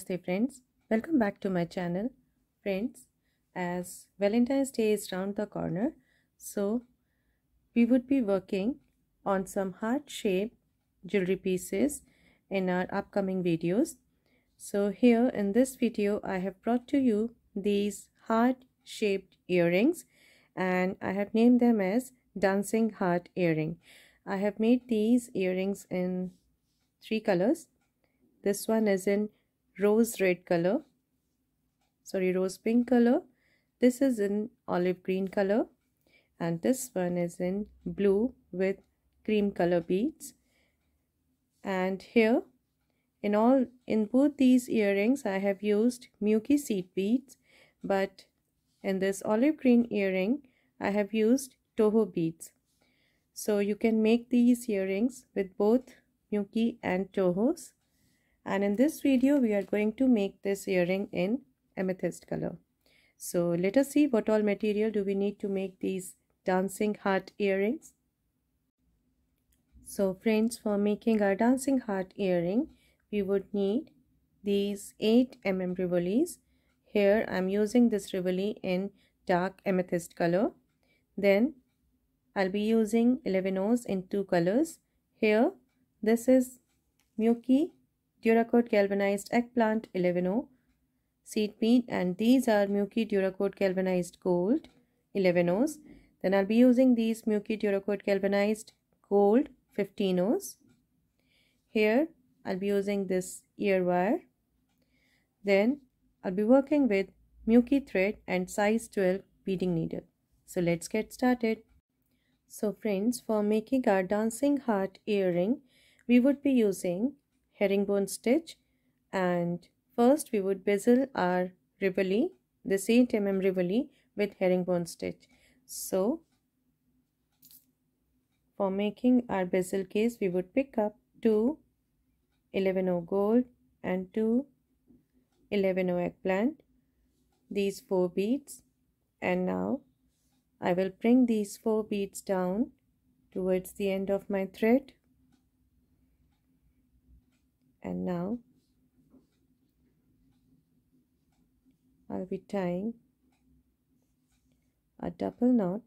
Namaste friends, welcome back to my channel. Friends, as Valentine's Day is round the corner, so we would be working on some heart-shaped jewelry pieces in our upcoming videos. So here in this video, I have brought to you these heart-shaped earrings and I have named them as dancing heart earring. I have made these earrings in three colors. This one is in rose red color. Sorry rose pink color. This is in olive green color. And this one is in blue with cream color beads. And here in all in both these earrings I have used Miyuki seed beads. But in this olive green earring I have used Toho beads. So you can make these earrings with both Miyuki and Tohos and in this video we are going to make this earring in amethyst color. So let us see what all material do we need to make these dancing heart earrings. So friends for making our dancing heart earring we would need these 8 mm rivolis. Here i'm using this rivoli in dark amethyst color. Then i'll be using 11 O's in two colors. Here this is Miyuki Duracoat galvanized eggplant 11O seed bead and these are Miyuki Duracoat galvanized gold 11Os. Then I'll be using these Miyuki Duracoat galvanized gold 15Os. Here I'll be using this ear wire. Then I'll be working with Miyuki thread and size 12 beading needle. So let's get started. So friends, for making our dancing heart earring, we would be using herringbone stitch. And first we would bezel our rivoli this 8 mm rivoli with herringbone stitch. So for making our bezel case we would pick up two 11 gold and two 11 eggplant. These four beads. And now I will bring these four beads down towards the end of my thread and now I'll be tying a double knot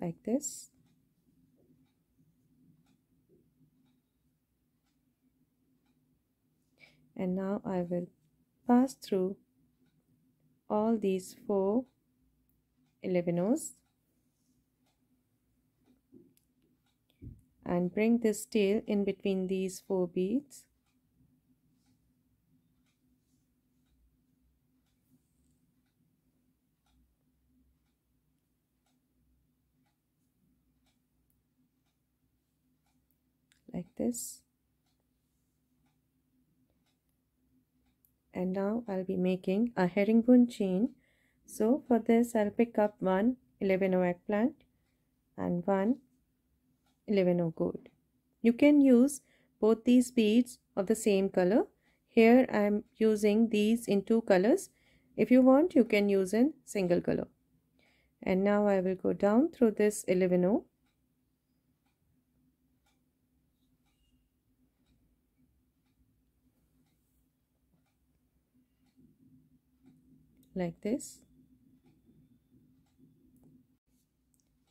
like this. And now I will pass through all these four 11 O's and bring this tail in between these four beads. Like this. And now I'll be making a herringbone chain so for this I'll pick up one 11O eggplant and one 11O gold. You can use both these beads of the same color. Here I am using these in two colors. If you want you can use in single color. And now I will go down through this 11O like this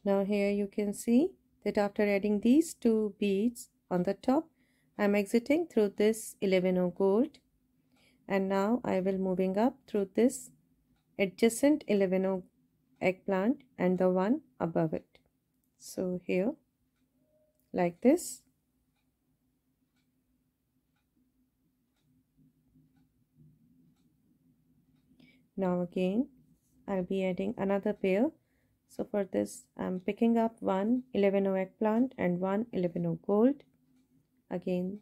Now here you can see that after adding these two beads on the top, I am exiting through this 11 gold and now I will moving up through this adjacent 11 eggplant and the one above it. So here like this. Now again I'll be adding another pair so for this I'm picking up one 11 eggplant and one 11 gold. Again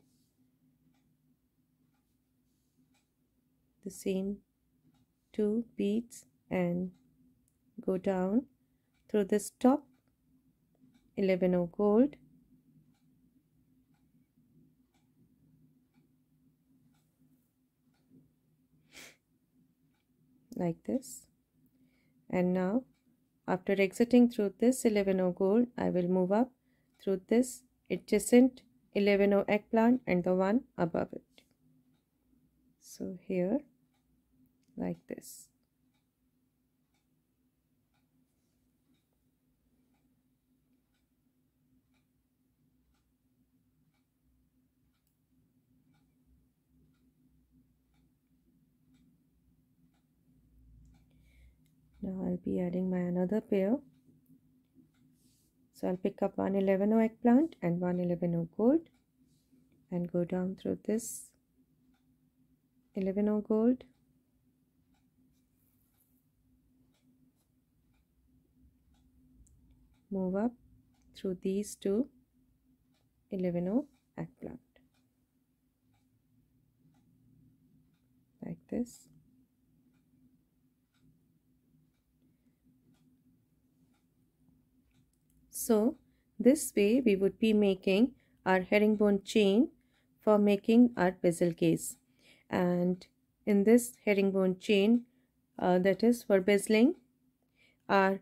the same two beads and go down. Through this top 11 gold. Like this. And now after exiting through this 11 gold I will move up through this adjacent 11 eggplant and the one above it. So here like this now I'll be adding my another pair. So I'll pick up one 11 eggplant and one 11 gold and go down through this 11 gold. Move up through these two 11 eggplant. Like this So this way we would be making our herringbone chain for making our bezel case. And in this herringbone chain uh, that is for bezeling our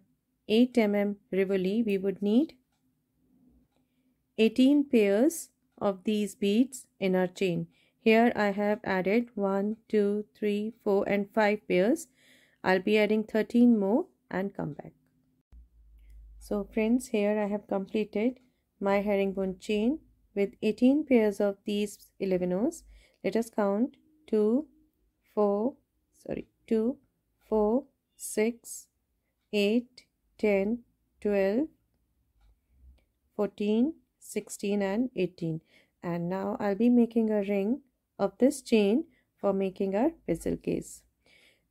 8 mm rivoli we would need 18 pairs of these beads in our chain. Here I have added 1 2 3 4 and 5 pairs. I'll be adding 13 more and come back so friends here I have completed my herringbone chain with 18 pairs of these 11 O's. Let us count 2, 4, sorry 2, 4, 6, 8, 10, 12, 14, 16 and 18 and now I'll be making a ring of this chain for making our bezel case.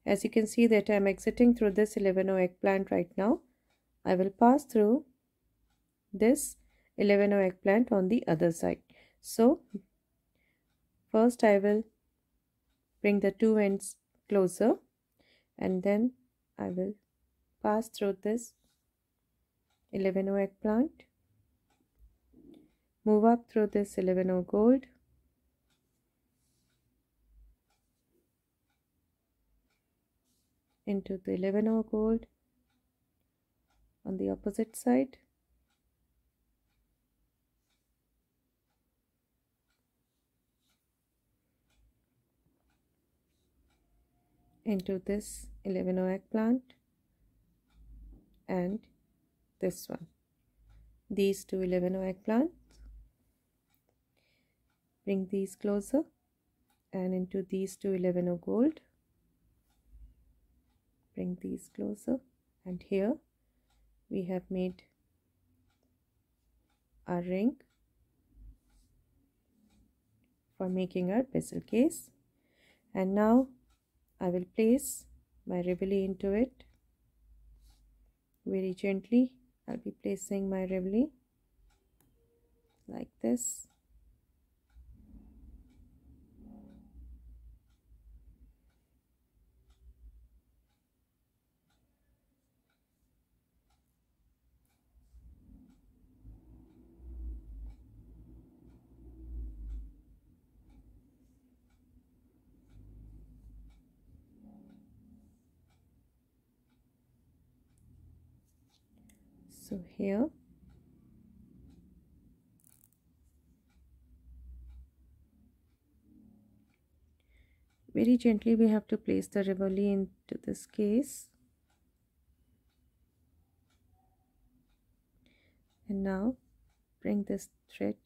As you can see that I'm exiting through this 11 eggplant right now I will pass through this 11 eggplant on the other side. So first I will bring the two ends closer and then I will pass through this 11 eggplant move up through this 11 gold. Into the 11 gold on the opposite side. Into this 11 eggplant and this one. These two 11 eggplants bring these closer and into these two 11 gold bring these closer and here we have made a ring for making our bezel case. And now I will place my rivoli into it. Very gently I'll be placing my rivoli like this so here. Very gently we have to place the rivoli into this case. And now bring this thread.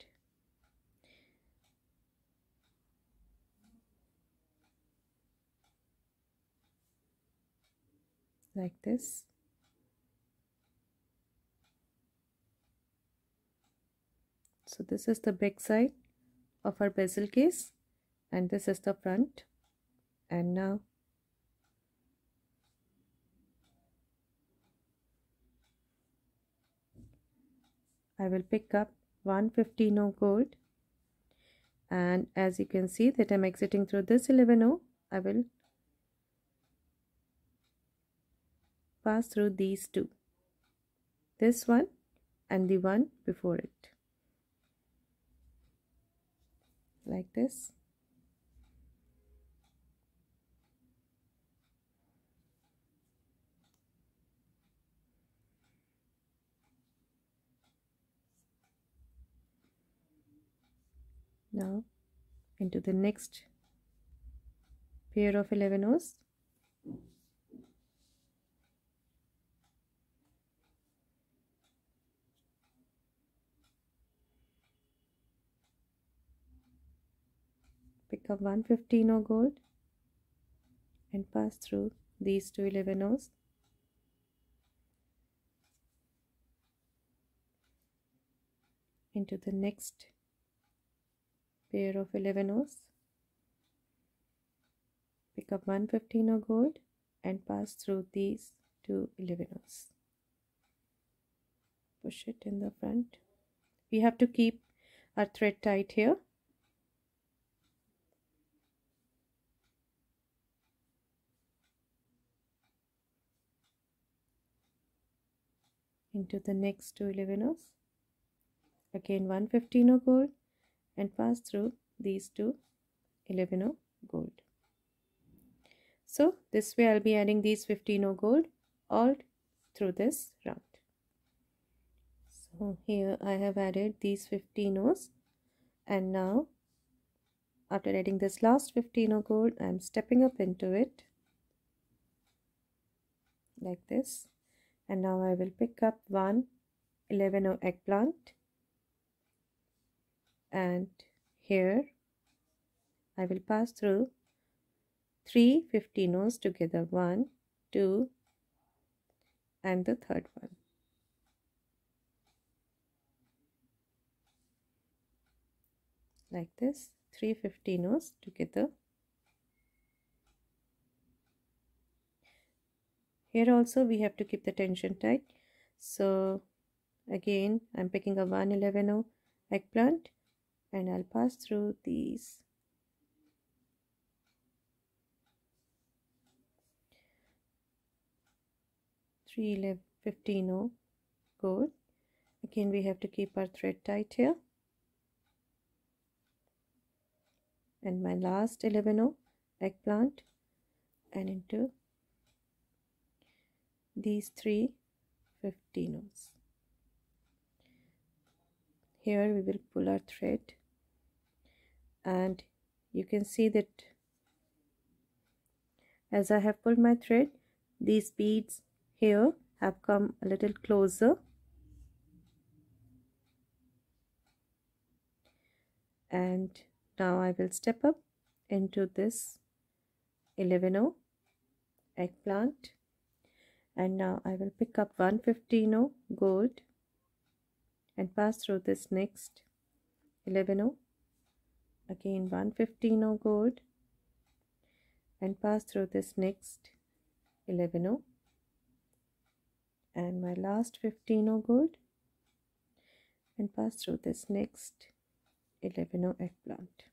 Like this so this is the back side of our bezel case and this is the front. And now I will pick up 150 no gold. And as you can see that I'm exiting through this 11 O I will pass through these two this one and the one before it like this. Now into the next pair of 11 O's. Up 115 O gold and pass through these two 11 O's into the next pair of 11 O's pick up 115 O gold and pass through these two 11 O's push it in the front. We have to keep our thread tight here into the next two 11 O's again 115 O gold and pass through these two 11 O gold. So this way I'll be adding these 15 O gold all through this round. So here I have added these 15 O's and now after adding this last 15 O gold I'm stepping up into it like this and now I will pick up one 11 O eggplant and here I will pass through three 15 O's together. One two and the third one. Like this three 15 O's together here also we have to keep the tension tight. So again I'm picking a 111 O eggplant and I'll pass through these. three 15 O gold again we have to keep our thread tight here. And my last 11 O eggplant and into these three 15 O's here we will pull our thread. And you can see that as I have pulled my thread these beads here have come a little closer. And now I will step up into this 11 O eggplant and now I will pick up 115 O gold and pass through this next 11 O again 115 O gold and pass through this next 11 O and my last 15 O gold and pass through this next 11 O eggplant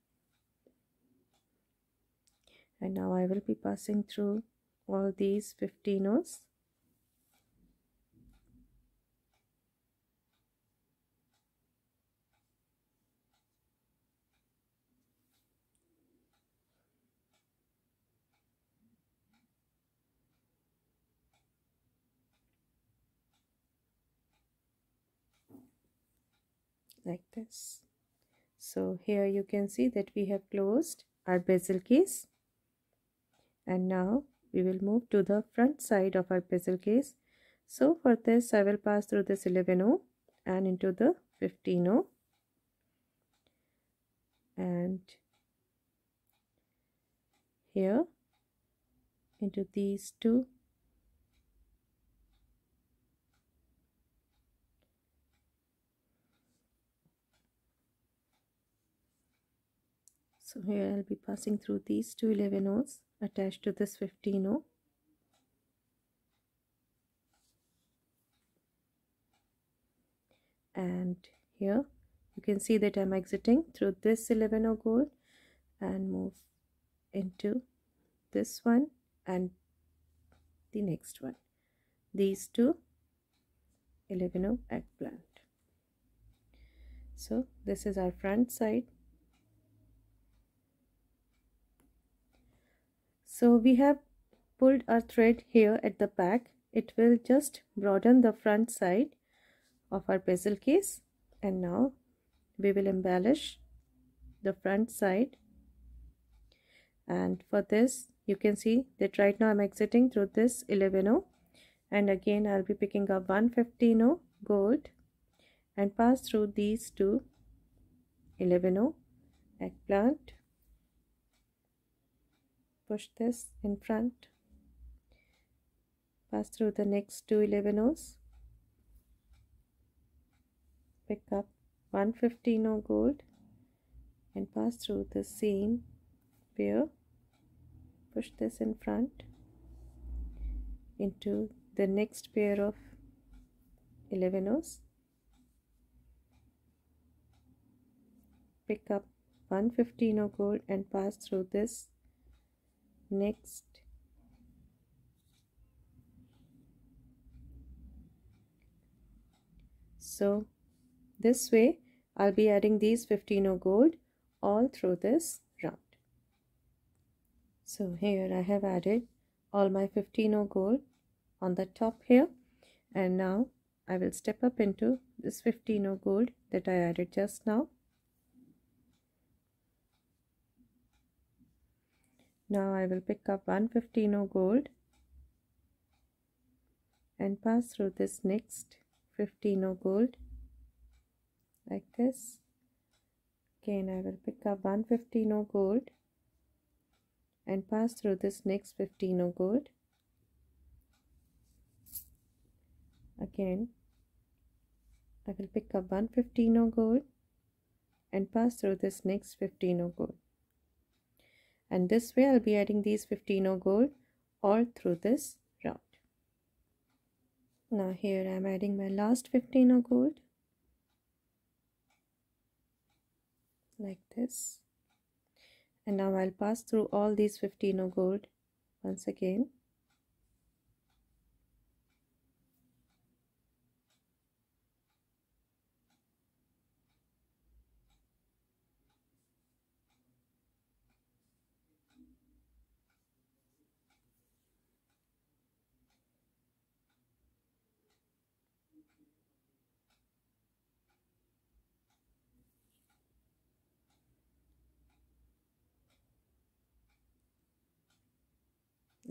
and now I will be passing through all these 15 O's like this. So here you can see that we have closed our bezel case. And now we will move to the front side of our bezel case. So for this I will pass through this 11O and into the 15O and here into these two so here I'll be passing through these two 11 O's attached to this 15 O. And here you can see that I'm exiting through this 11 O gold and move into this one and the next one. These two 11 O eggplant so this is our front side so we have pulled our thread here at the back. It will just broaden the front side of our bezel case. And now we will embellish the front side. And for this you can see that right now I'm exiting through this 11 and again I'll be picking up 115 gold and pass through these two 11 eggplant push this in front. Pass through the next two 11 O's pick up 115 O gold and pass through the same pair. Push this in front into the next pair of 11 O's pick up 115 O gold and pass through this next. So this way I'll be adding these 15 of gold all through this round. So here I have added all my 15 of gold on the top here. And now I will step up into this 15 of gold that I added just now Now I will pick up 115 gold and pass through this next 15 gold like this. Again I will pick up 115 gold and pass through this next 15 gold. Again I will pick up 115 gold and pass through this next 15 gold and this way I'll be adding these 15 gold all through this round. Now here I'm adding my last 15 gold. Like this. And now I'll pass through all these 15 gold once again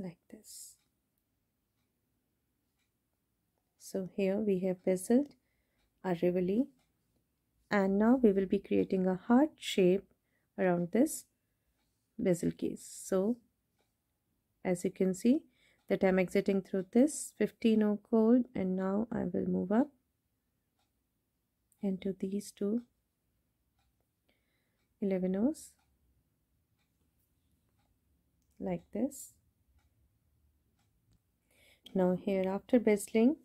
like this. So here we have bezeled our Rivoli and now we will be creating a heart shape around this bezel case. So as you can see that I'm exiting through this 15 o gold and now I will move up into these two 11 O's like this now here after bezeling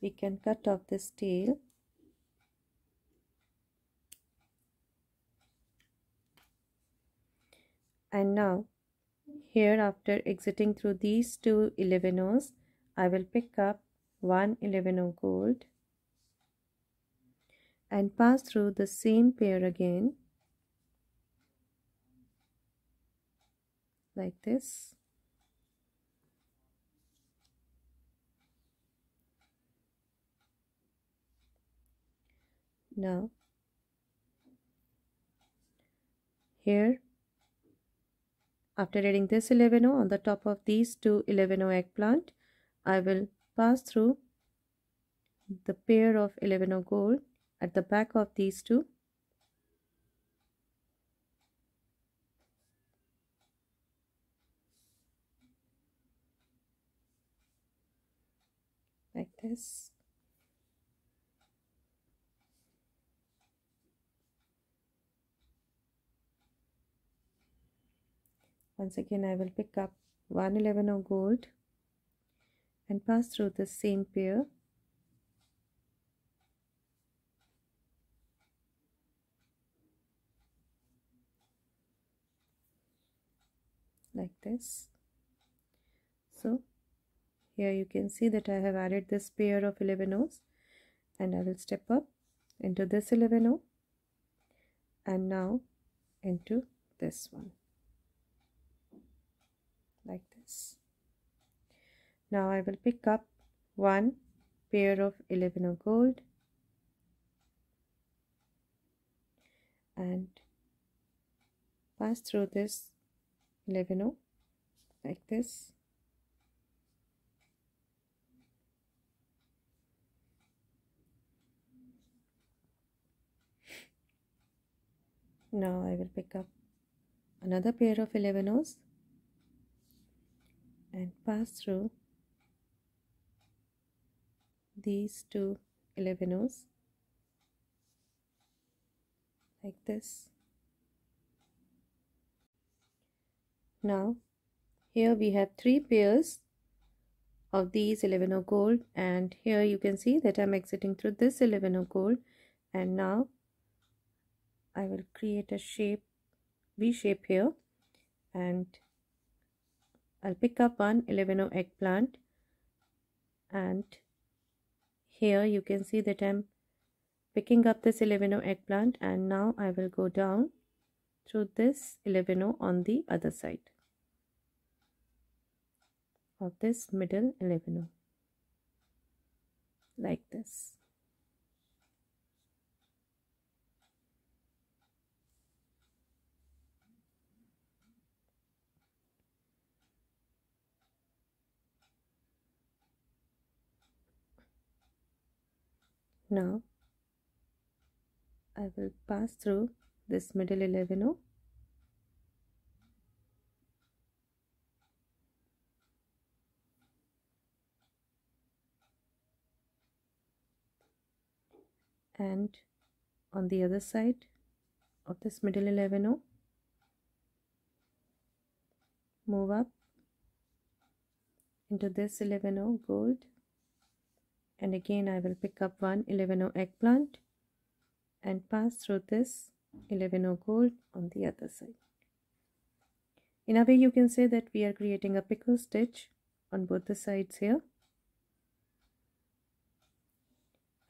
we can cut off this tail. And now here after exiting through these two 11 O's I will pick up one 11 O gold and pass through the same pair again like this now here after adding this 11 on the top of these two 11 eggplant I will pass through the pair of 11 gold at the back of these two. Like this once again I will pick up 111 of gold and pass through the same pair. Like this. So here you can see that I have added this pair of 11 O's and I will step up into this 11 O and now into this one like this. Now I will pick up one pair of 11 of gold and pass through this 11 like this. Now I will pick up another pair of 11 O's and pass through these two 11 O's like this. Now here we have three pairs of these 11 O gold and here you can see that I'm exiting through this 11 O gold and now I will create a shape V shape here and I'll pick up one 11 O eggplant and here you can see that I'm picking up this 11 O eggplant and now I will go down through this 11 O on the other side of this middle 11 O. Like this Now I will pass through this middle 11 O. And on the other side of this middle 11 O move up into this 11 O gold and again I will pick up one 11 eggplant and pass through this 11 gold on the other side. In a way you can say that we are creating a picot stitch on both the sides here.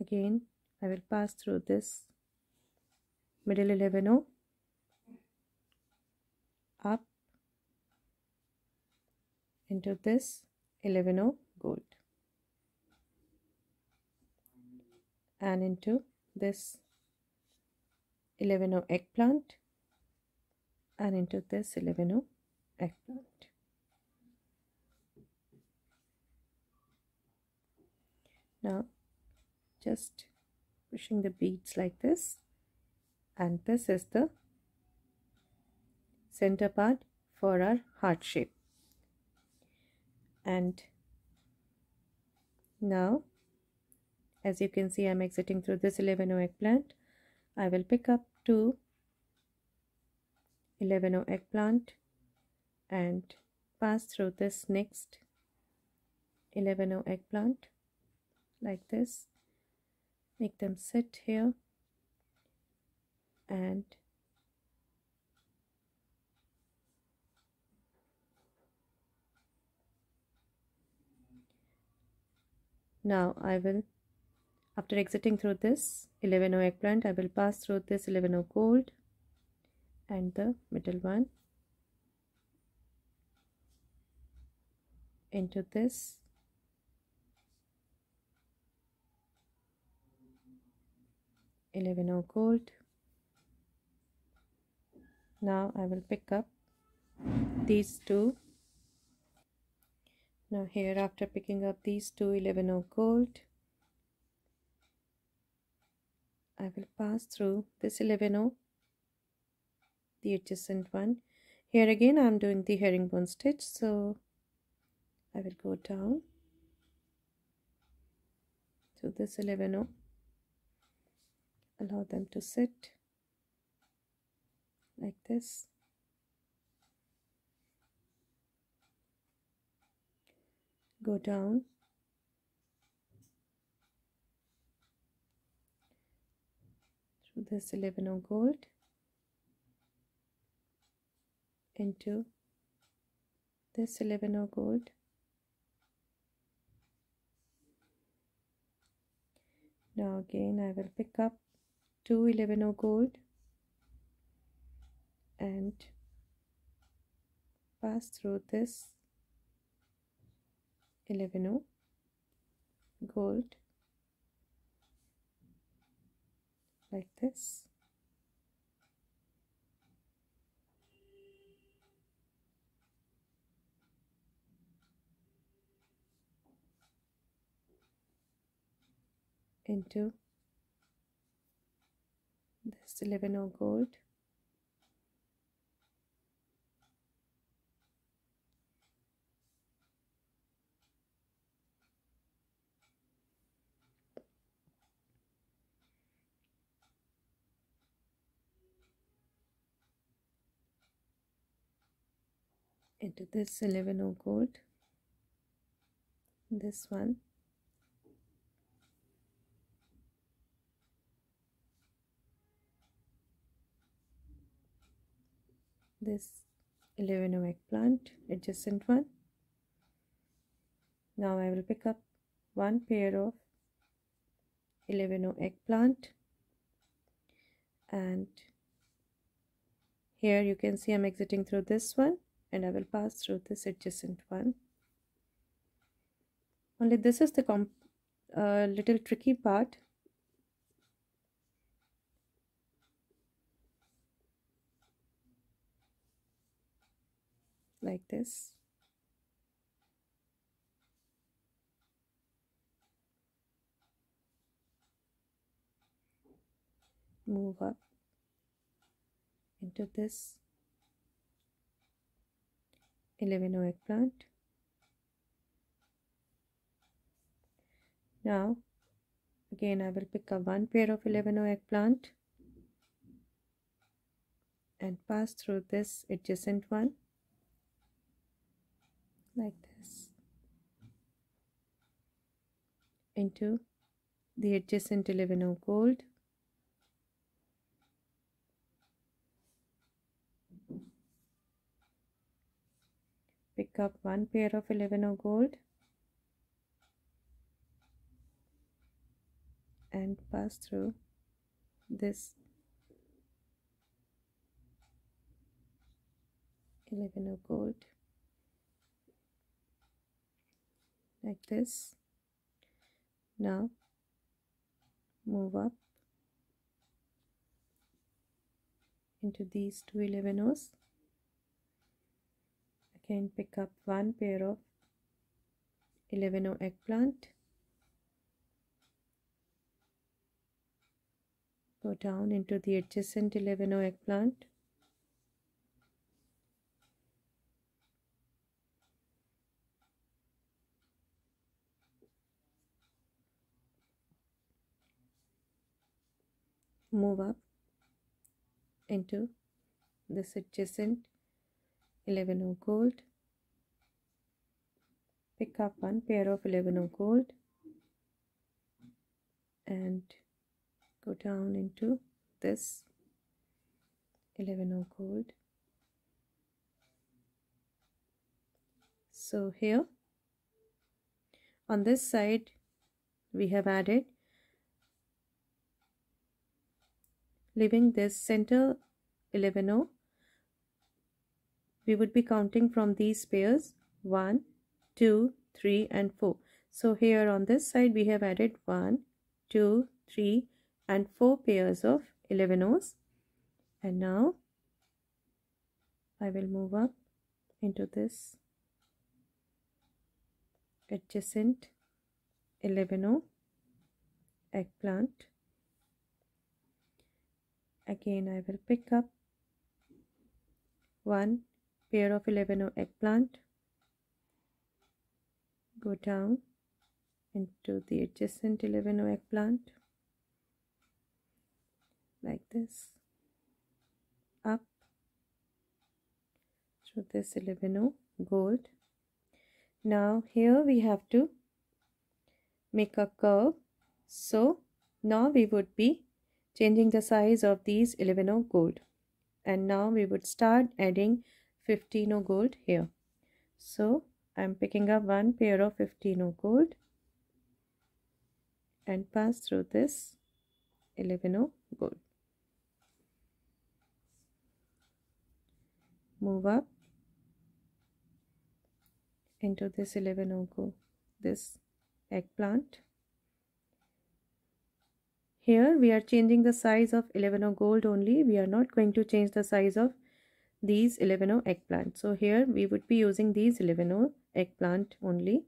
Again I will pass through this middle 11 up into this 11 gold. And into this 11 eggplant and into this 11 eggplant. Now just pushing the beads like this and this is the center part for our heart shape and now as you can see I'm exiting through this 11 eggplant I will pick up two 11 eggplant and pass through this next 11 eggplant like this. Make them sit here and now I will after exiting through this 11 eggplant, I will pass through this 11 gold and the middle one into this eleven O gold. Now I will pick up these two. Now here after picking up these two 11 gold, I will pass through this 11O, the adjacent one. Here again I'm doing the herringbone stitch so I will go down to this 11O, allow them to sit like this. Go down this 11 gold into this 11 gold. Now again I will pick up two 11 gold and pass through this 11 gold like this. Into this 11 O gold. This 11 gold. This one. This 11 eggplant adjacent one. Now I will pick up one pair of 11 eggplant. And here you can see I'm exiting through this one and I will pass through this adjacent one. Only this is the uh, little tricky part. Like this. Move up into this 11 eggplant now again I will pick up one pair of 11 eggplant and pass through this adjacent one like this into the adjacent 11 gold pick up one pair of 11 gold. And pass through this 11 gold. Like this. Now move up into these two 11 again pick up one pair of 11 eggplant go down into the adjacent 11 eggplant move up into this adjacent 11 gold. Pick up one pair of 11 gold. And go down into this 11 gold. So here on this side we have added leaving this center 11 we would be counting from these pairs 1 2 3 and 4 so here on this side we have added 1 2 3 and 4 pairs of 11 O's and now I will move up into this adjacent 11 O eggplant. Again I will pick up one pair of 11 eggplant. Go down into the adjacent 11 eggplant. Like this. Up. Through this 11 gold. Now here we have to make a curve. So now we would be changing the size of these 11 gold. And now we would start adding 15 gold here. So I'm picking up one pair of 15 gold and pass through this 11 gold. Move up into this 11 gold this eggplant. Here we are changing the size of 11 gold only. We are not going to change the size of these 11 eggplant. So here we would be using these 11 eggplant only.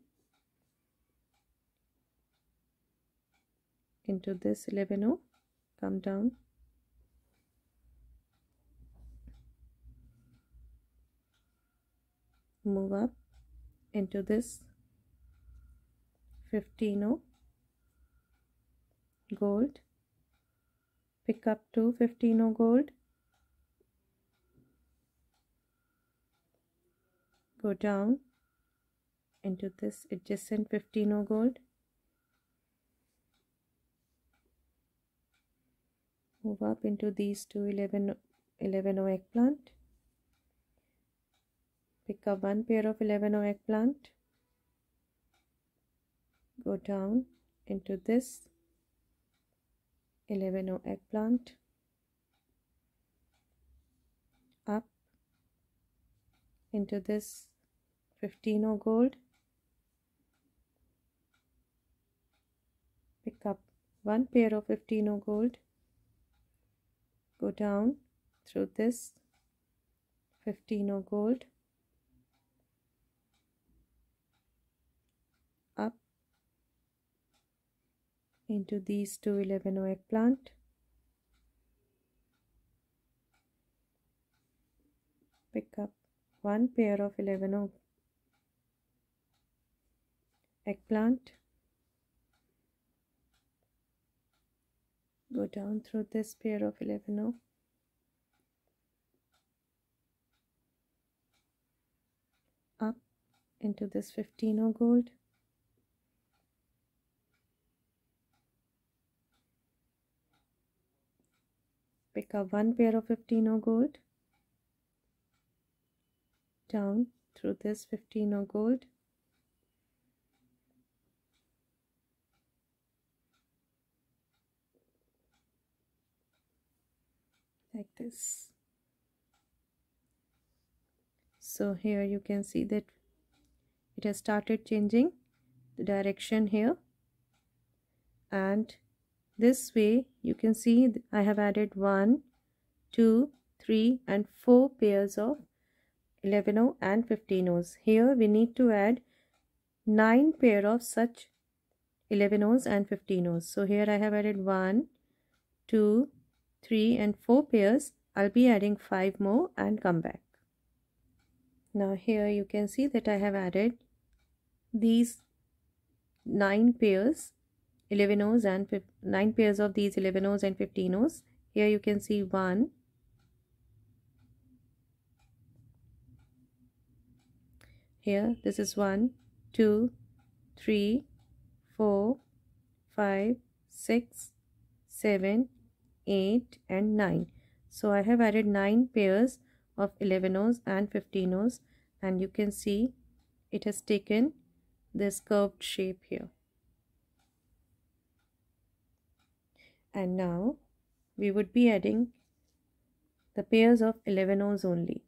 into this 11 o come down move up into this 15 o gold pick up to 15 o gold go down into this adjacent 15 o gold. Move up into these two 11 11 o eggplant. Pick up one pair of 11 o eggplant. Go down into this 11 o eggplant. Up into this 15 o gold. Pick up one pair of 15 o gold. Go down through this 15 o gold. Up into these two 11 o eggplant pick up one pair of 11 o eggplant. Go down through this pair of 11 o up into this 15 o gold. Pick up one pair of 15 o gold. Down through this 15 o gold like this. So here you can see that it has started changing the direction here. And this way you can see I have added 1 2 3 and 4 pairs of 11 o and 15 O's here we need to add 9 pair of such 11 O's and 15 O's so here I have added 1 2 3 and 4 pairs I'll be adding 5 more and come back. Now here you can see that I have added these 9 pairs 11 O's and 9 pairs of these 11 O's and 15 O's here you can see 1 here this is 1 2 3 4 5 6 7 8 and 9 so I have added 9 pairs of 11 O's and 15 O's and you can see it has taken this curved shape here. And now we would be adding the pairs of 11 O's only.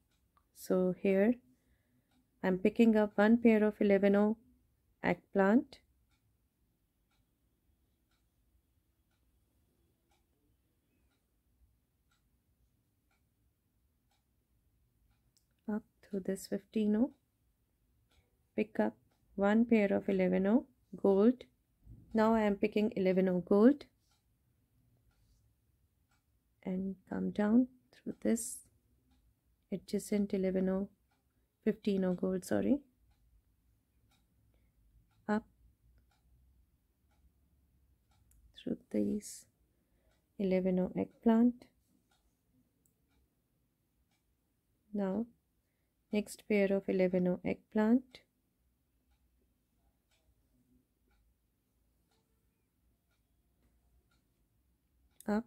So here I'm picking up one pair of 11 O eggplant through this 15 O pick up one pair of 11 O gold. Now I am picking 11 O gold. And come down through this adjacent 11 O 15 O gold sorry. Up through these 11 O eggplant. Now next pair of 11 O eggplant. Up.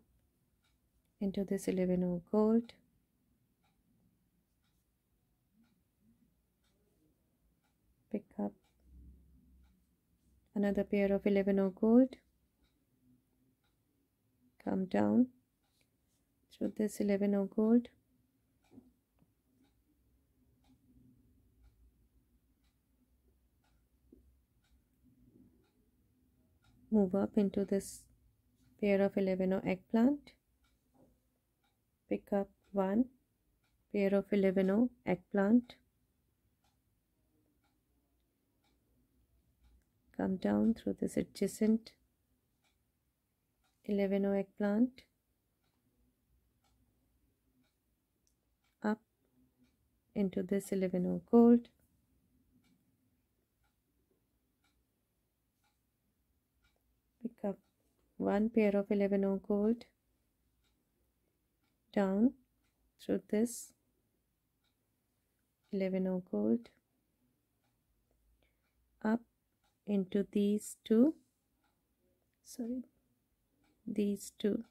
Into this 11 O gold. Pick up. Another pair of 11 O gold. Come down. Through this 11 O gold move up into this pair of 11 O eggplant. Pick up one pair of 11 O eggplant. Come down through this adjacent 11 o eggplant. Up into this 11 o gold pick up one pair of 11 o gold. Down through this. 11 o gold. Up into these two. Sorry these two.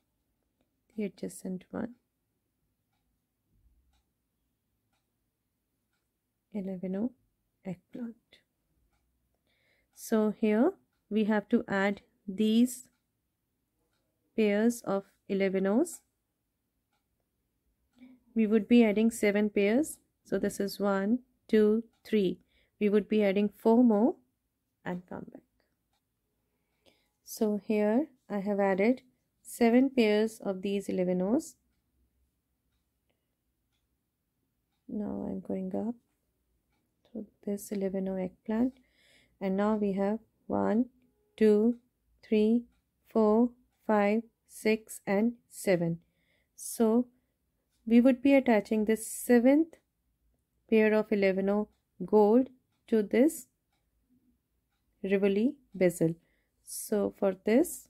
The adjacent one. 11 o eggplant. So here we have to add these pairs of 11 O's we would be adding seven pairs. So this is one two three. We would be adding four more and come back. So here I have added seven pairs of these 11 O's now I'm going up to this 11 O eggplant. And now we have one two three four five six and seven so we would be attaching this seventh pair of 11 gold to this Rivoli bezel. So for this,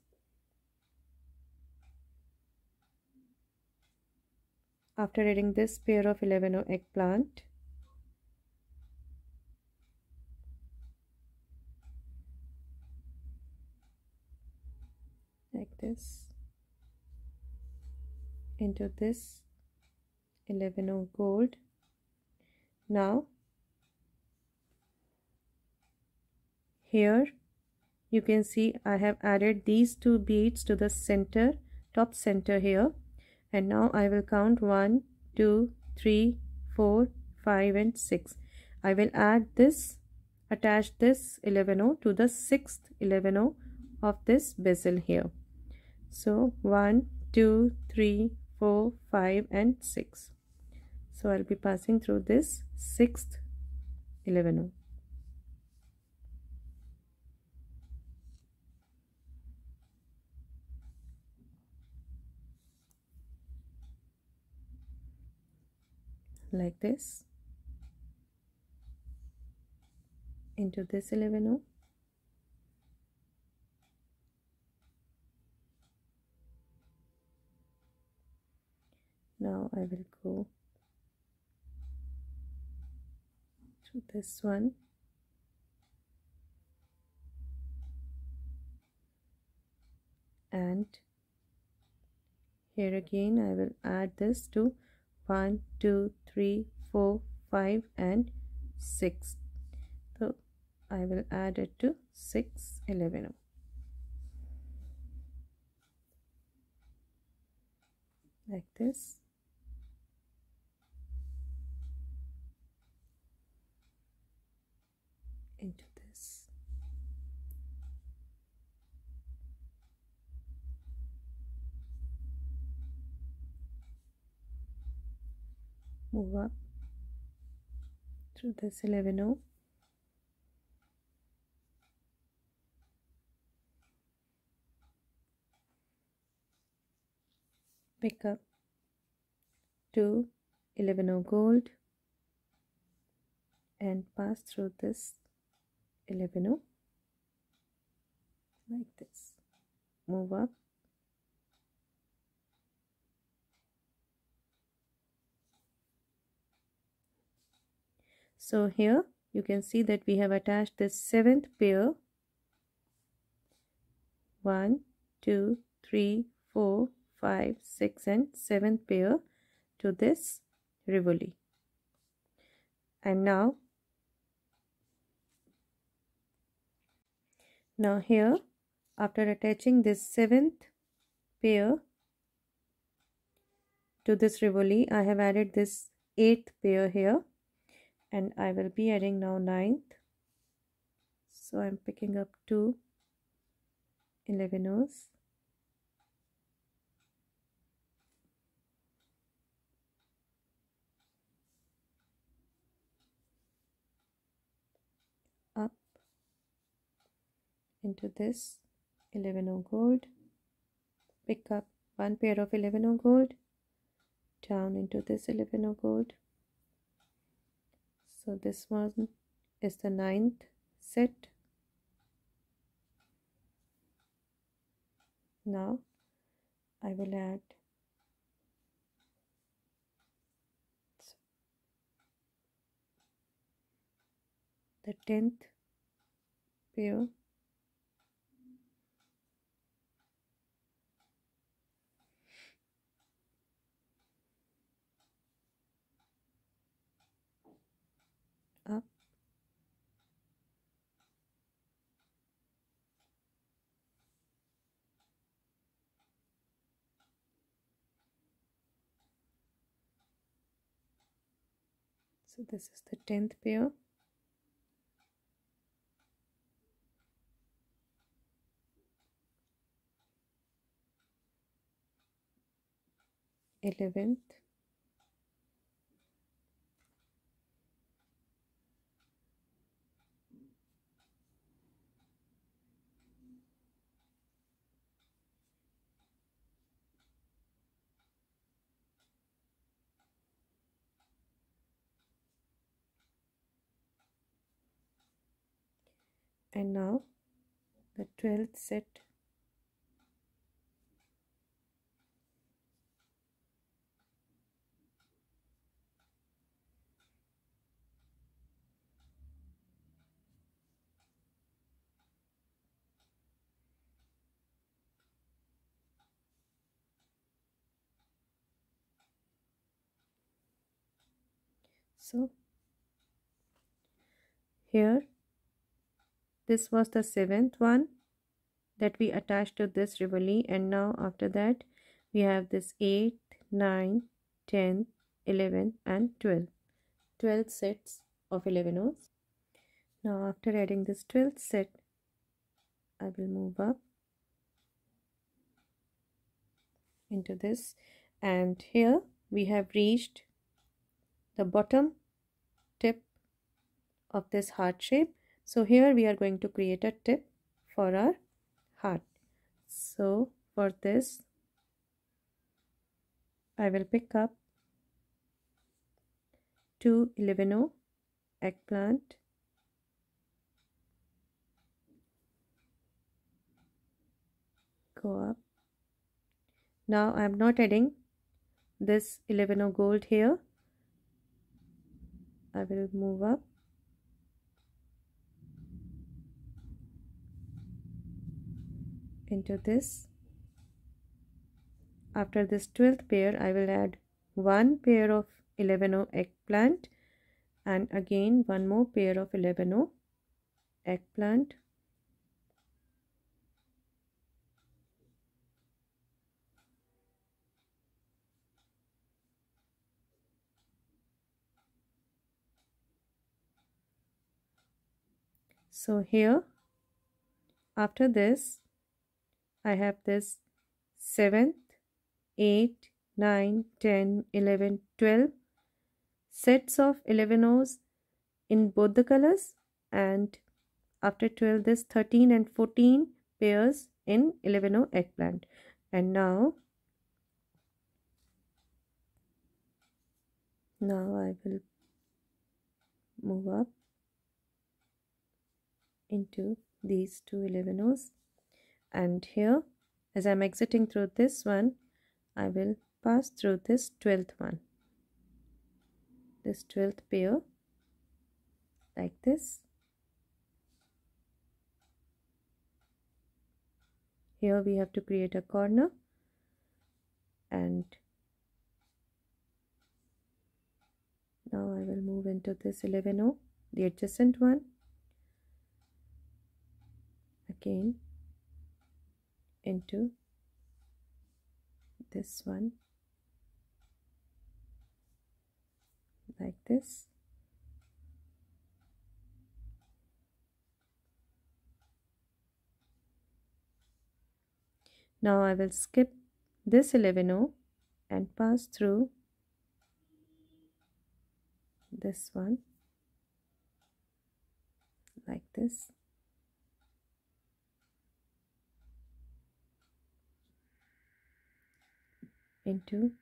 after adding this pair of 11 eggplant, like into this 11 of gold. Now here you can see I have added these two beads to the center top center here. And now I will count 1 2 3 4 5 and 6 I will add this attach this 11 to the sixth 11 of this bezel here so 1 2 3 4 5 and 6 so I'll be passing through this sixth 11 like this. Into this 11 now I will go to this one. And here again I will add this to 1 2 3 4 5 and 6 so I will add it to 6 11 like this into this. Move up. Through this 11 O. Pick up. Two 11 O gold. And pass through this 11 like this. Move up so here you can see that we have attached the seventh pair. One two three four five six and seventh pair to this rivoli. And now Now here after attaching this seventh pair to this Rivoli I have added this eighth pair here and I will be adding now ninth. So I'm picking up two 11 O's up into this 11 o gold. Pick up one pair of 11 o gold. Down into this 11 o gold so this one is the ninth set. Now I will add the 10th pair up so this is the 10th pair. Eleventh and now the 12th set. So here this was the seventh one that we attached to this rivoli and now after that we have this 8 9 10 11 and 12 12 sets of 11 O's now after adding this 12th set I will move up into this and here we have reached the bottom tip of this heart shape so here we are going to create a tip for our heart. So for this I will pick up two 11 eggplant. Go up. Now I am not adding this 11 gold here. I will move up into this. After this 12th pair I will add one pair of 11 eggplant and again one more pair of 11 eggplant. So here after this I have this 7th, 8, 9, 10, 11, 12 sets of 11 O's in both the colors. And after 12 this 13 and 14 pairs in 11 O eggplant. And now now I will move up into these two 11 O's and here as I'm exiting through this one I will pass through this 12th one. This 12th pair like this. Here we have to create a corner and now I will move into this 11 the adjacent one. Again into this one like this. Now I will skip this 11 and pass through this one like this into.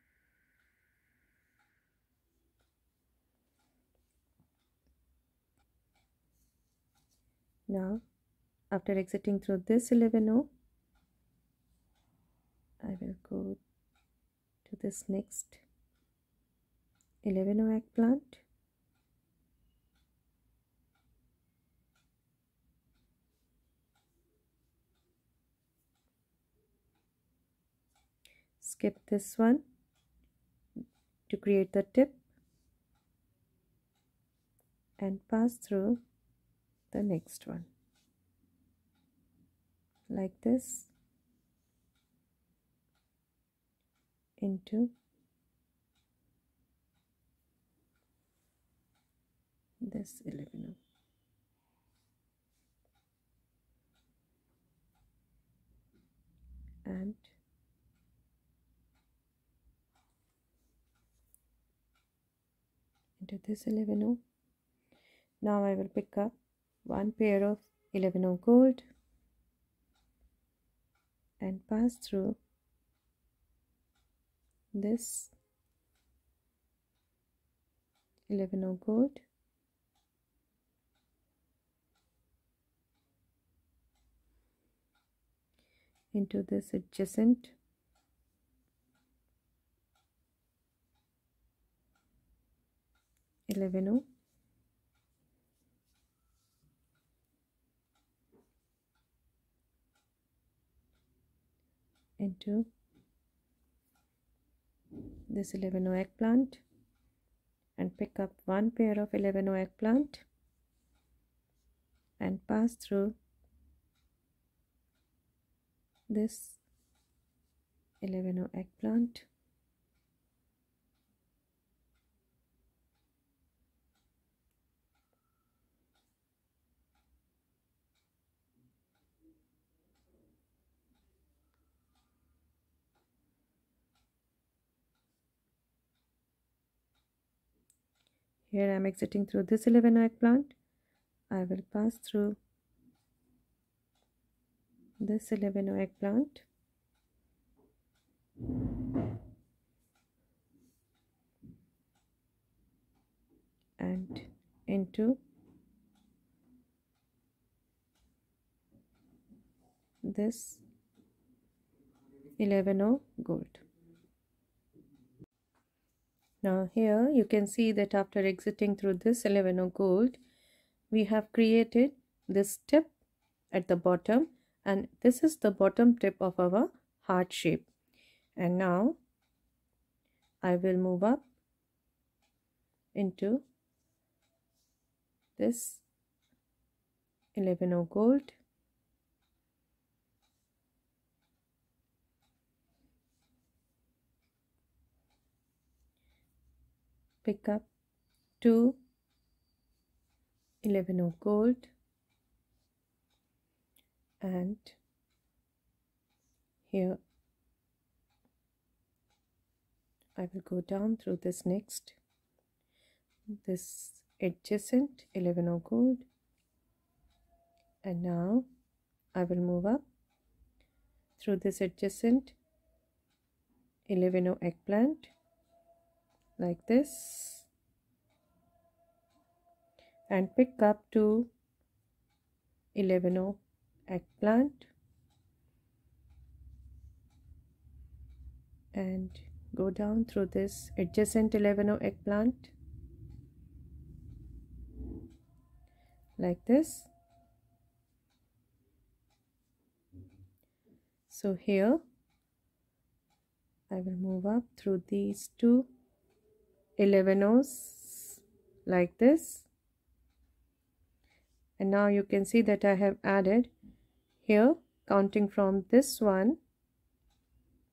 Now after exiting through this 11 I will go to this next 11 eggplant skip this one to create the tip and pass through the next one. Like this into this 11 and into this 11 now I will pick up one pair of 11 gold and pass through this 11 gold. Into this adjacent eleven oh. into this 11 eggplant. And pick up one pair of 11 eggplant. And pass through this 11 eggplant Here I am exiting through this 11 eggplant. I will pass through this 11 eggplant. and into this 11 gold. Now here you can see that after exiting through this 11 of gold, we have created this tip at the bottom and this is the bottom tip of our heart shape. And now I will move up into this 11 of gold pick up two 11 of gold and here I will go down through this next. This adjacent 11 of gold. And now I will move up through this adjacent 11 of eggplant like this. And pick up to 11 eggplant. And go down through this adjacent 11 eggplant. Like this. So here I will move up through these two 11 O's like this. And now you can see that I have added here counting from this one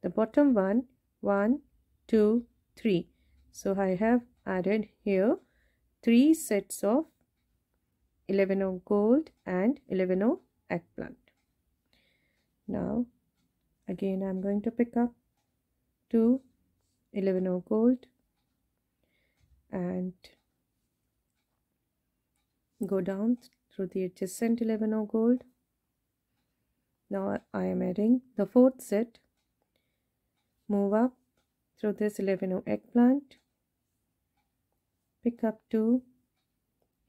the bottom one one two three. So I have added here three sets of 11 of gold and 11 of eggplant. Now again I'm going to pick up two 11 of gold and go down through the adjacent 11 of gold. Now I am adding the fourth set. Move up through this 11 eggplant. Pick up two.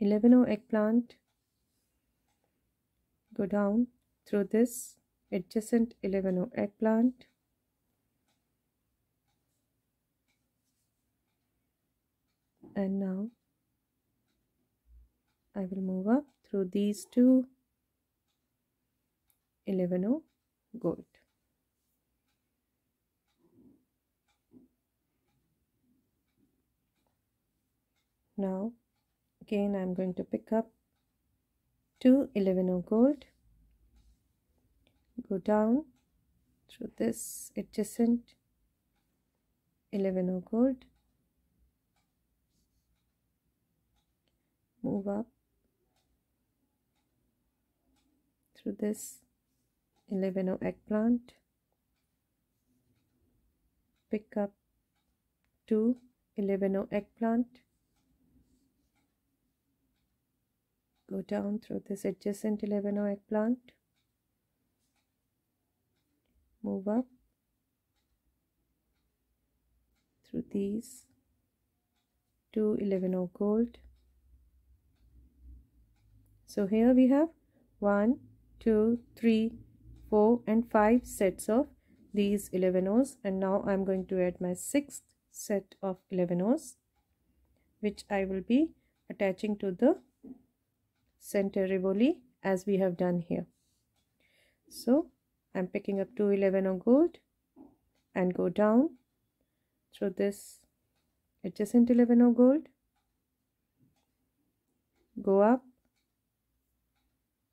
11 eggplant. Go down through this adjacent 11 eggplant and now I will move up through these two 11 gold. Now again I'm going to pick up two 11 gold. Go down through this adjacent 11 gold move up through this 11 eggplant. Pick up two 11 eggplant. Go down through this adjacent 11 eggplant. Move up through these two 11 gold so here we have one two three four and five sets of these 11 O's and now I'm going to add my sixth set of 11 O's which I will be attaching to the center rivoli as we have done here. So I'm picking up 211 of gold and go down through this adjacent 11 of gold. Go up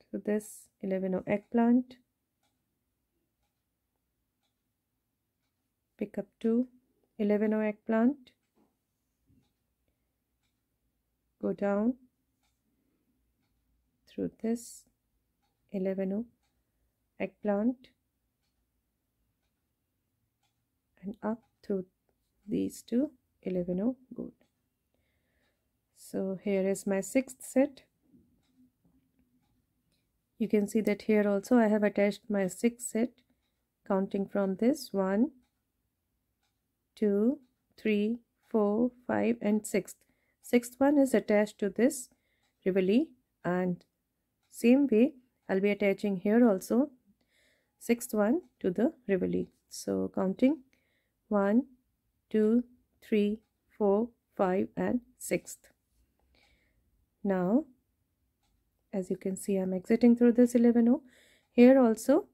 through this 11 of eggplant. Pick up two 11 of eggplant. Go down through this 11 eggplant and up through these two 11 gold. So here is my sixth set. You can see that here also I have attached my sixth set counting from this one, two, three, four, five, and sixth. Sixth one is attached to this Rivoli and same way, I'll be attaching here also sixth one to the Rivoli. So counting 1, 2, 3, 4, 5 and 6th. Now, as you can see, I'm exiting through this 11o Here also,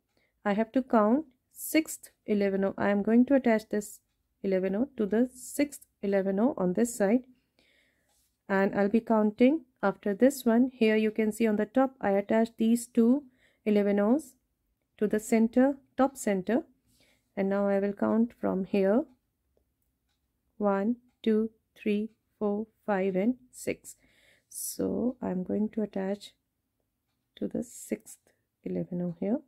I have to count 6th 11 I am going to attach this 11o to the 6th 11o on this side. And I'll be counting after this one. Here you can see on the top I attached these two 11 O's to the center top center. And now I will count from here. 1 2 3 4 5 and 6 so I'm going to attach to the sixth 11 O here.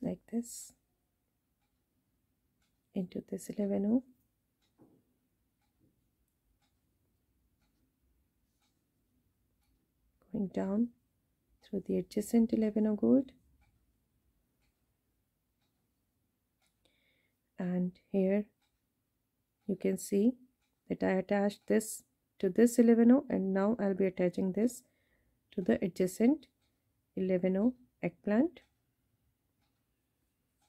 Like this into this 11 going down through the adjacent 11 gold and here you can see that I attached this to this 11 and now I'll be attaching this to the adjacent 11 eggplant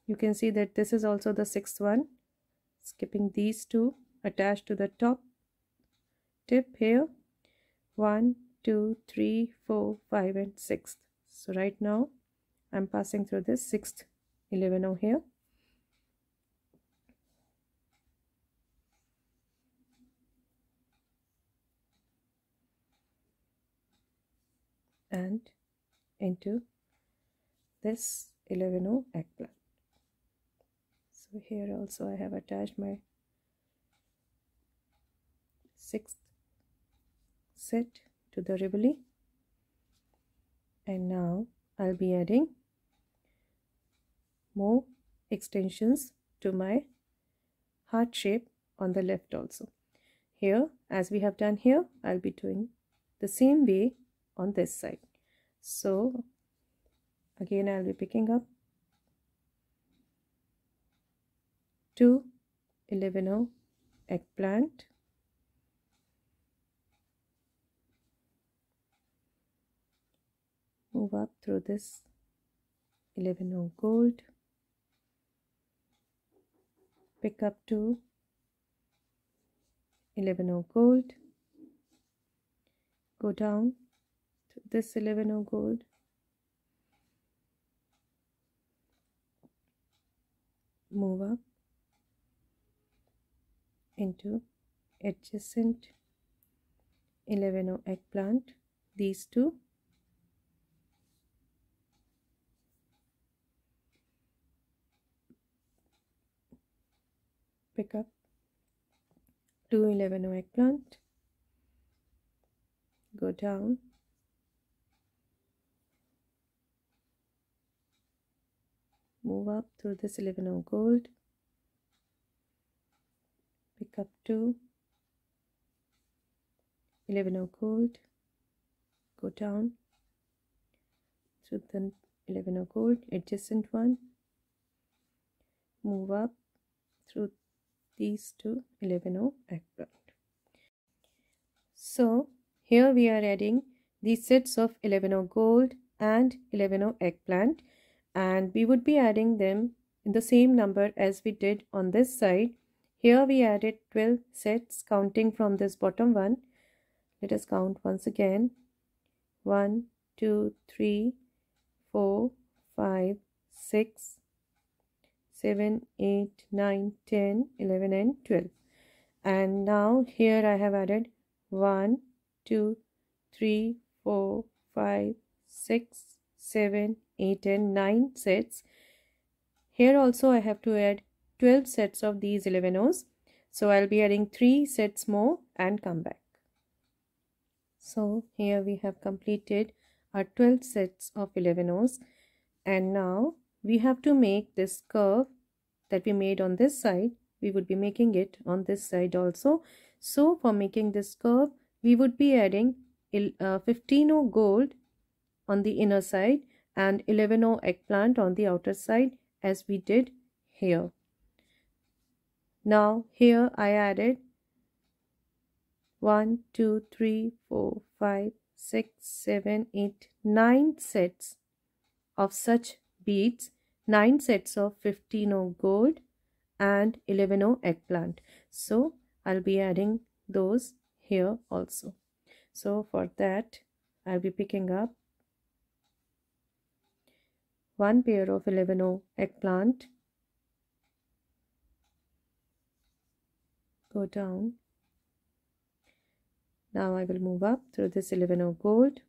you can see that this is also the sixth one. Skipping these two. Attached to the top tip here. One two three four five and sixth. So right now i'm passing through this sixth 11 over here. And into this 11 eggplant so here also I have attached my sixth set to the Rivoli. And now I'll be adding more extensions to my heart shape on the left also. Here as we have done here I'll be doing the same way on this side. So again I'll be picking up two 11 eggplant move up through this 11 gold. Pick up two 11 gold. Go down to this 11 gold. Move up into adjacent 11 eggplant these two. Pick up two 11 eggplant go down. Move up through this 11 gold pick up two 11 gold. Go down. Through the 11 gold. Adjacent one. Move up through these two. 11 eggplant. So here we are adding these sets of 11 gold and 11 eggplant. And we would be adding them in the same number as we did on this side. Here we added 12 sets counting from this bottom one. Let us count once again. 1, 2, 3, 4, 5, 6, 7, 8, 9, 10, 11 and 12. And now here I have added 1, 2, 3, 4, 5, 6, 7, 8 and 9 sets. Here also I have to add 12 sets of these 11 O's. So I'll be adding 3 sets more and come back. So here we have completed our 12 sets of 11 O's and now we have to make this curve that we made on this side we would be making it on this side also so for making this curve we would be adding uh, 15 gold on the inner side and 11 eggplant on the outer side as we did here now here I added 1 2 3 4 5 6 7 8 9 sets of such beads 9 sets of 15 gold and 11 eggplant. So I'll be adding those here also. So for that I'll be picking up one pair of 11 o eggplant go down. Now I will move up through this 11 gold.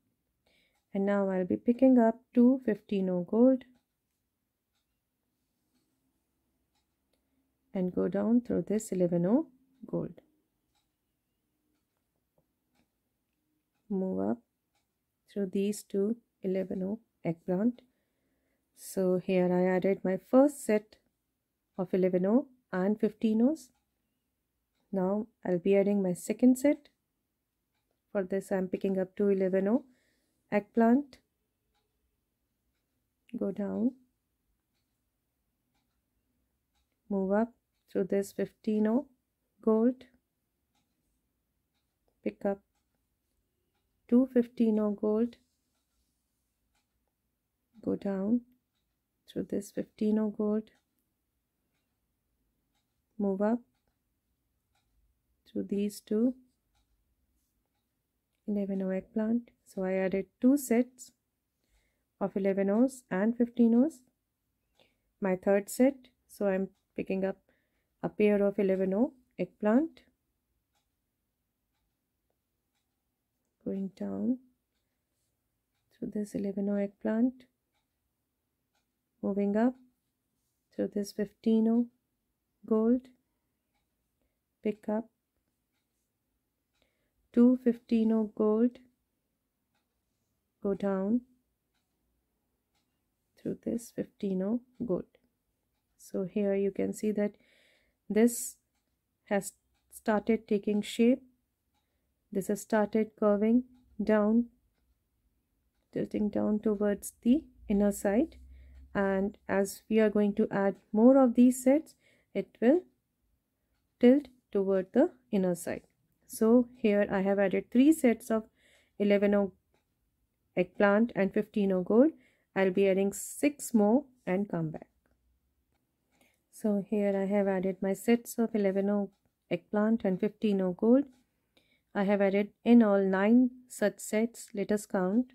And now I'll be picking up two 15 gold. And go down through this 11 gold. Move up through these two 11 eggplant. So here I added my first set of 11 and 15 O's now I'll be adding my second set. For this I'm picking up two 11 eggplant go down. Move up. Through this 15 gold. Pick up two 15 gold. Go down. Through this 15 gold. Move up through these two. 11 eggplant so I added two sets of 11 O's and 15 O's. My third set. So I'm picking up a pair of 11 O eggplant going down through this 11 O eggplant moving up through this 15 O gold. Pick up two 15 O gold go down through this 15 of gold. So here you can see that this has started taking shape. This has started curving down tilting down towards the inner side. And as we are going to add more of these sets it will tilt toward the inner side so here I have added three sets of 11 eggplant and 15 gold I'll be adding six more and come back. So here I have added my sets of 11 eggplant and 15 gold I have added in all 9 such sets. Let us count.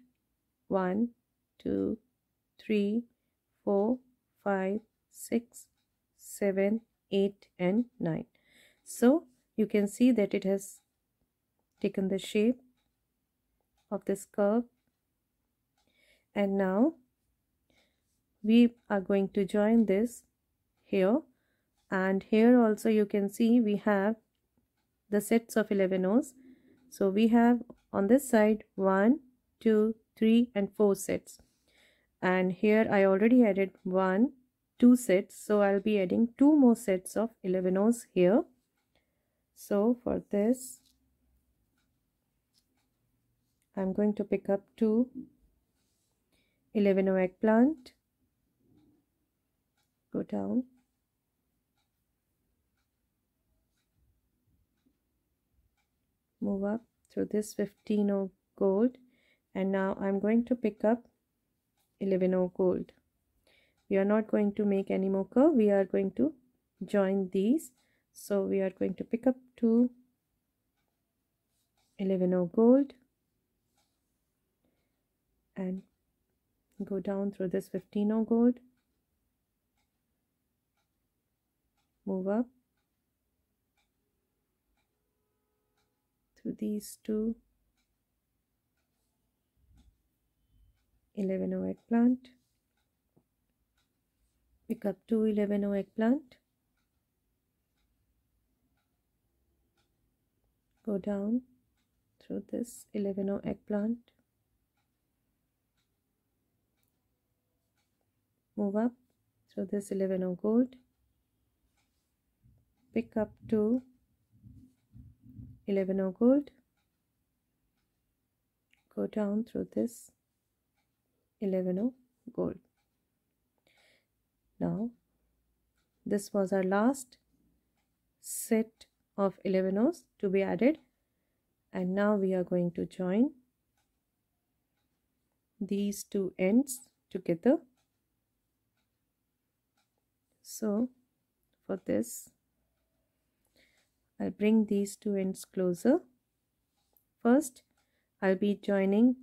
1 2 3 4 5 6 7 8 and 9 so you can see that it has taken the shape of this curve. And now we are going to join this here. And here also you can see we have the sets of 11 O's. So we have on this side 1 2 3 and 4 sets. And here I already added 1 2 sets. So I'll be adding two more sets of 11 O's here. So for this I'm going to pick up two 11 O eggplant go down. Move up through this 15 O gold. And now I'm going to pick up 11 O gold. We are not going to make any more curve. We are going to join these. So we are going to pick up two 11 O gold and go down through this 15 gold move up. Through these two 11 eggplant pick up two 11 eggplant go down through this 11 eggplant move up. Through this 11 of gold. Pick up two 11 of gold. Go down through this 11 of gold. Now this was our last set of 11 O's to be added. And now we are going to join these two ends together so for this I'll bring these two ends closer. First I'll be joining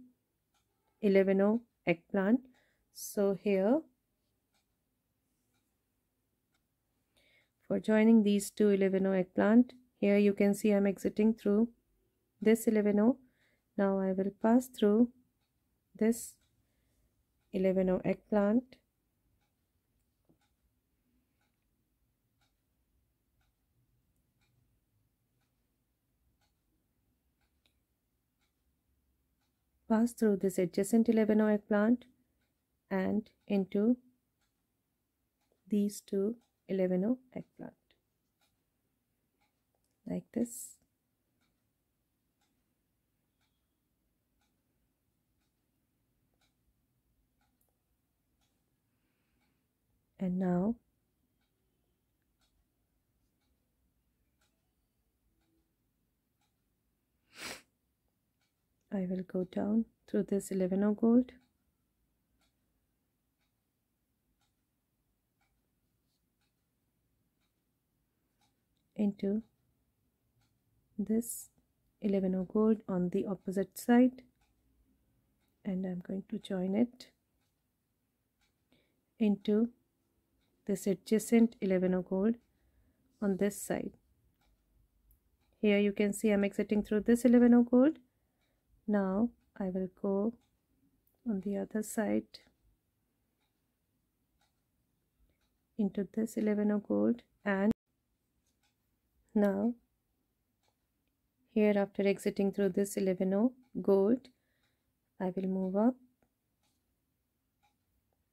11 eggplant. So here for joining these two 11 eggplant here you can see I'm exiting through this 11 now I will pass through this 11 eggplant pass through this adjacent 11 eggplant and into these two 11 eggplant like this. And now I will go down through this 11 of gold. Into this 11 of gold on the opposite side. And I'm going to join it into this adjacent 11 of gold on this side. Here you can see I'm exiting through this 11 of gold now I will go on the other side into this 11 of gold and now here after exiting through this 11 of gold I will move up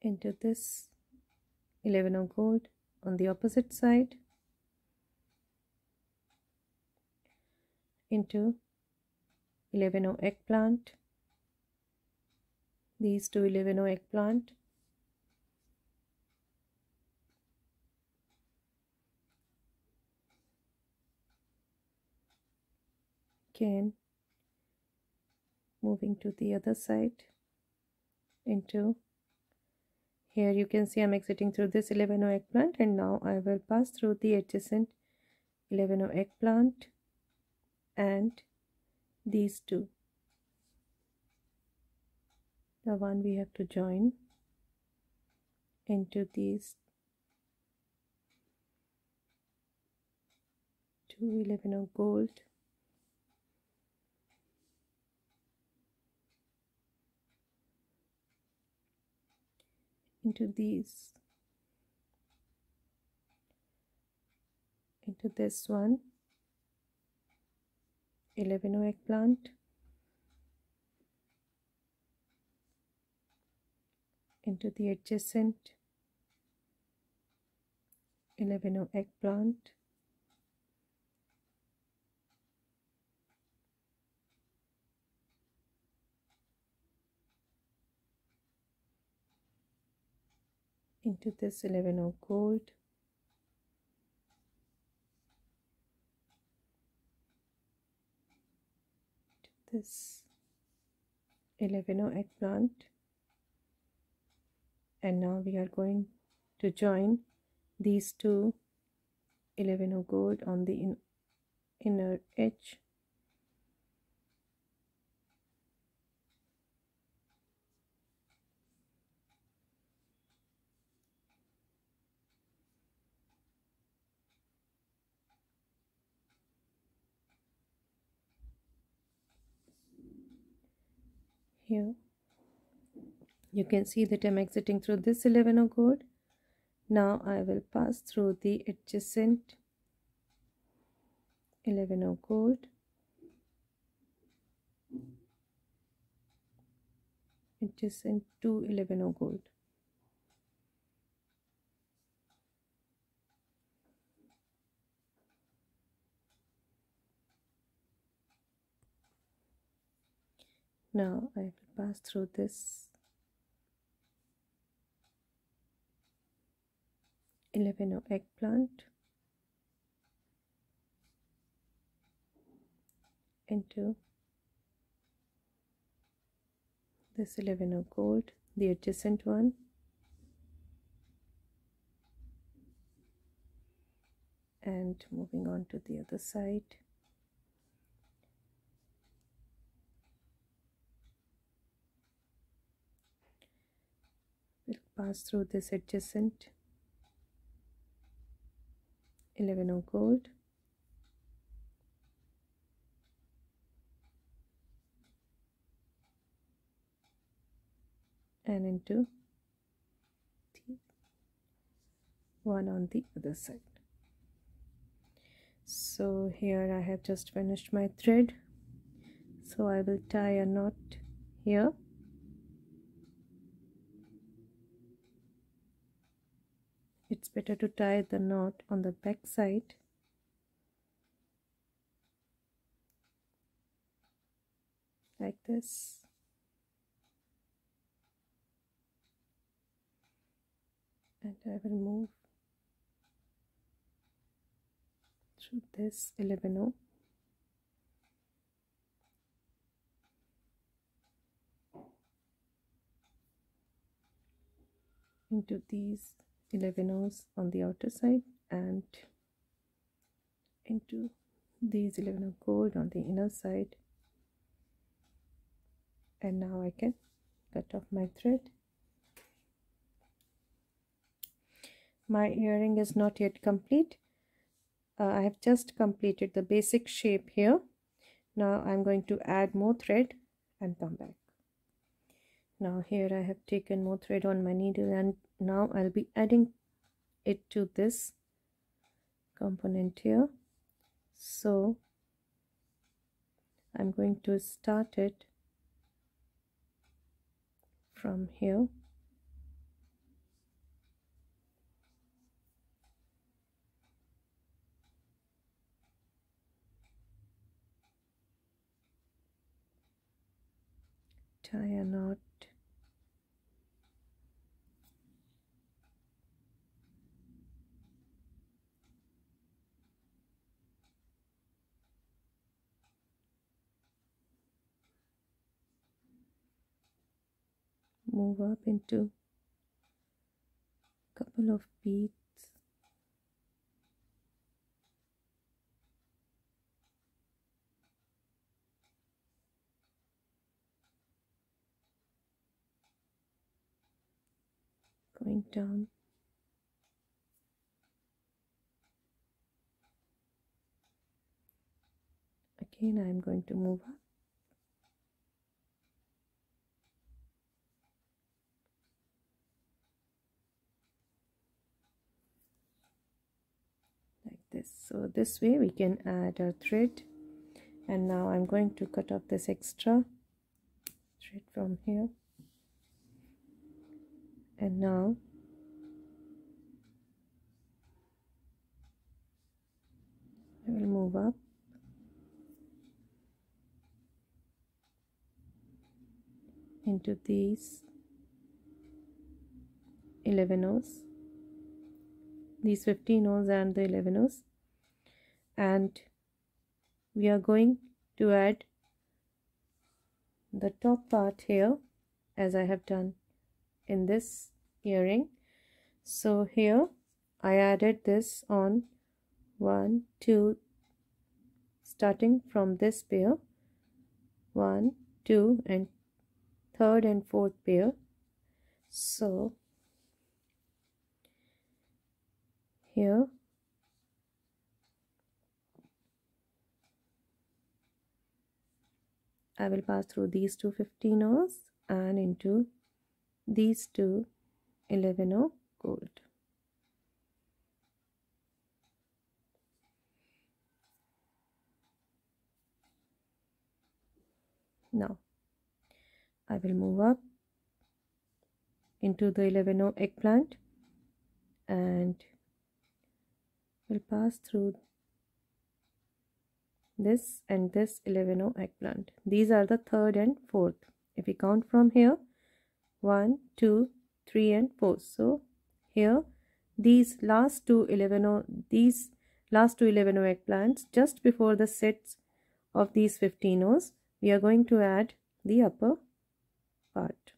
into this 11 of gold on the opposite side into 11 of eggplant these two 11 eggplant again moving to the other side into here you can see I'm exiting through this 11 eggplant and now I will pass through the adjacent 11 eggplant and these two. The one we have to join into these two 11 of gold. Into these. Into this one 11 eggplant into the adjacent 11 eggplant into this 11 of gold this 11 eggplant and now we are going to join these two 11 of gold on the in, inner edge here. You can see that I'm exiting through this 11 of gold now I will pass through the adjacent 11 of gold adjacent to 11 of gold now I pass through this 11 of eggplant into this 11 of gold the adjacent one. And moving on to the other side pass through this adjacent 11 of gold and into the one on the other side. So here I have just finished my thread. So I will tie a knot here better to tie the knot on the back side. Like this. And I will move through this 11 into these 11 O's on the outer side and into these 11 of gold on the inner side. And now I can cut off my thread. My earring is not yet complete. Uh, I have just completed the basic shape here. Now I'm going to add more thread and come back. Now here I have taken more thread on my needle and now I'll be adding it to this component here. So I'm going to start it from here. Tie a knot. Move up into a couple of beads going down. Again I am going to move up like this. So this way we can add our thread. And now I'm going to cut off this extra thread from here. And now I will move up. Into these 11 O's. These 15 O's and the 11 O's and we are going to add the top part here as I have done in this earring so here I added this on one two starting from this pair one two and third and fourth pair. So here I will pass through these two 15 O's and into these two 11 O gold. Now I will move up into the 11 O eggplant and will pass through this and this 11 O eggplant. These are the third and fourth. If we count from here, 1, 2, 3 and 4. So here these last two 11 O, these last two 11 O eggplants just before the sets of these 15 O's we are going to add the upper part.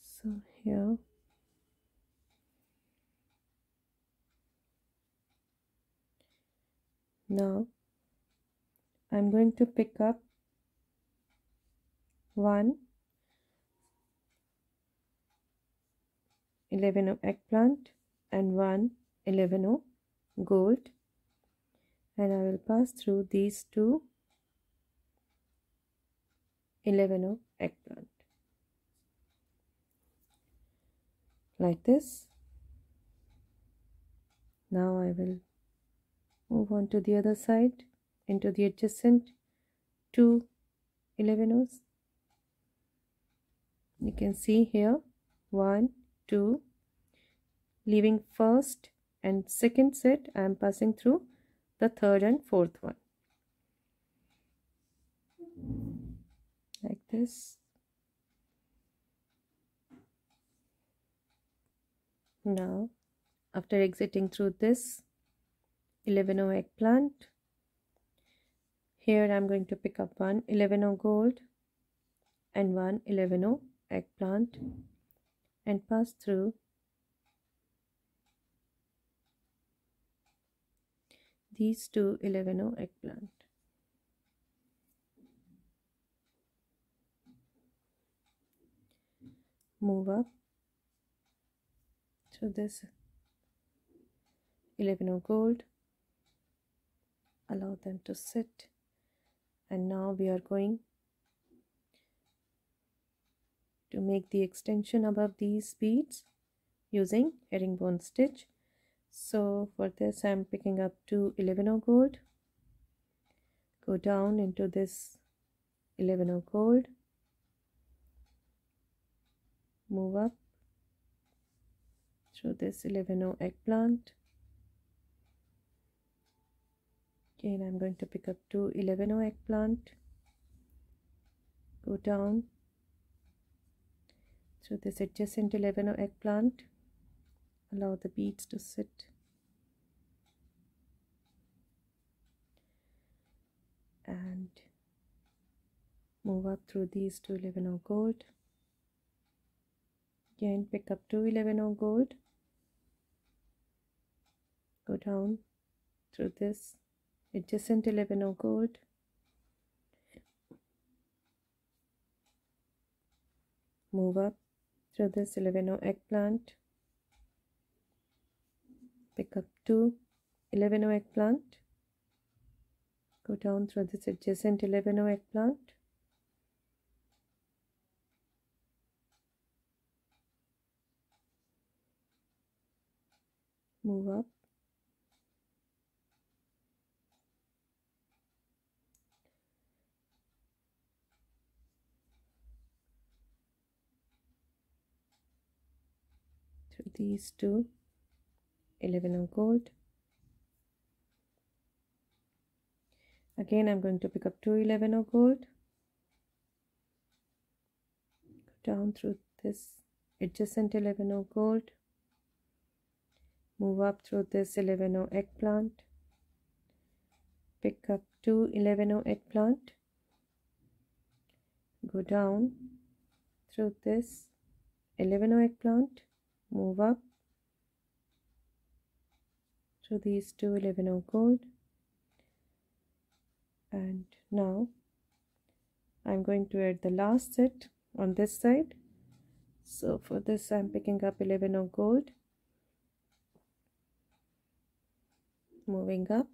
So here now I'm going to pick up one 11 of eggplant and one 11 of gold and I will pass through these two 11 of eggplant. Like this. Now I will move on to the other side into the adjacent two 11 O's you can see here one two leaving first and second set. I am passing through the third and fourth one. Like this. Now after exiting through this 11 o eggplant here I'm going to pick up one 11 o gold and one 11 o eggplant and pass through these two 11 o eggplant. Move up to this 11 o gold. Allow them to sit. And now we are going to make the extension above these beads using herringbone stitch. So for this I'm picking up two 11 o gold. Go down into this 11 o gold. Move up through this 11 o eggplant again I'm going to pick up two 11 eggplant. Go down. Through this adjacent 11 eggplant. Allow the beads to sit. And move up through these two 11 gold. Again pick up two 11 gold. Go down through this adjacent 11 gold move up through this 11 eggplant pick up two 11 eggplant go down through this adjacent 11 eggplant move up through these two 11 of gold. Again I'm going to pick up two 11 of gold. Go down through this adjacent 11 of gold. Move up through this 11 of eggplant. Pick up two 11 of eggplant. Go down through this 11 of eggplant move up. Through these two 11 of gold and now I'm going to add the last set on this side. So for this I'm picking up 11 of gold moving up.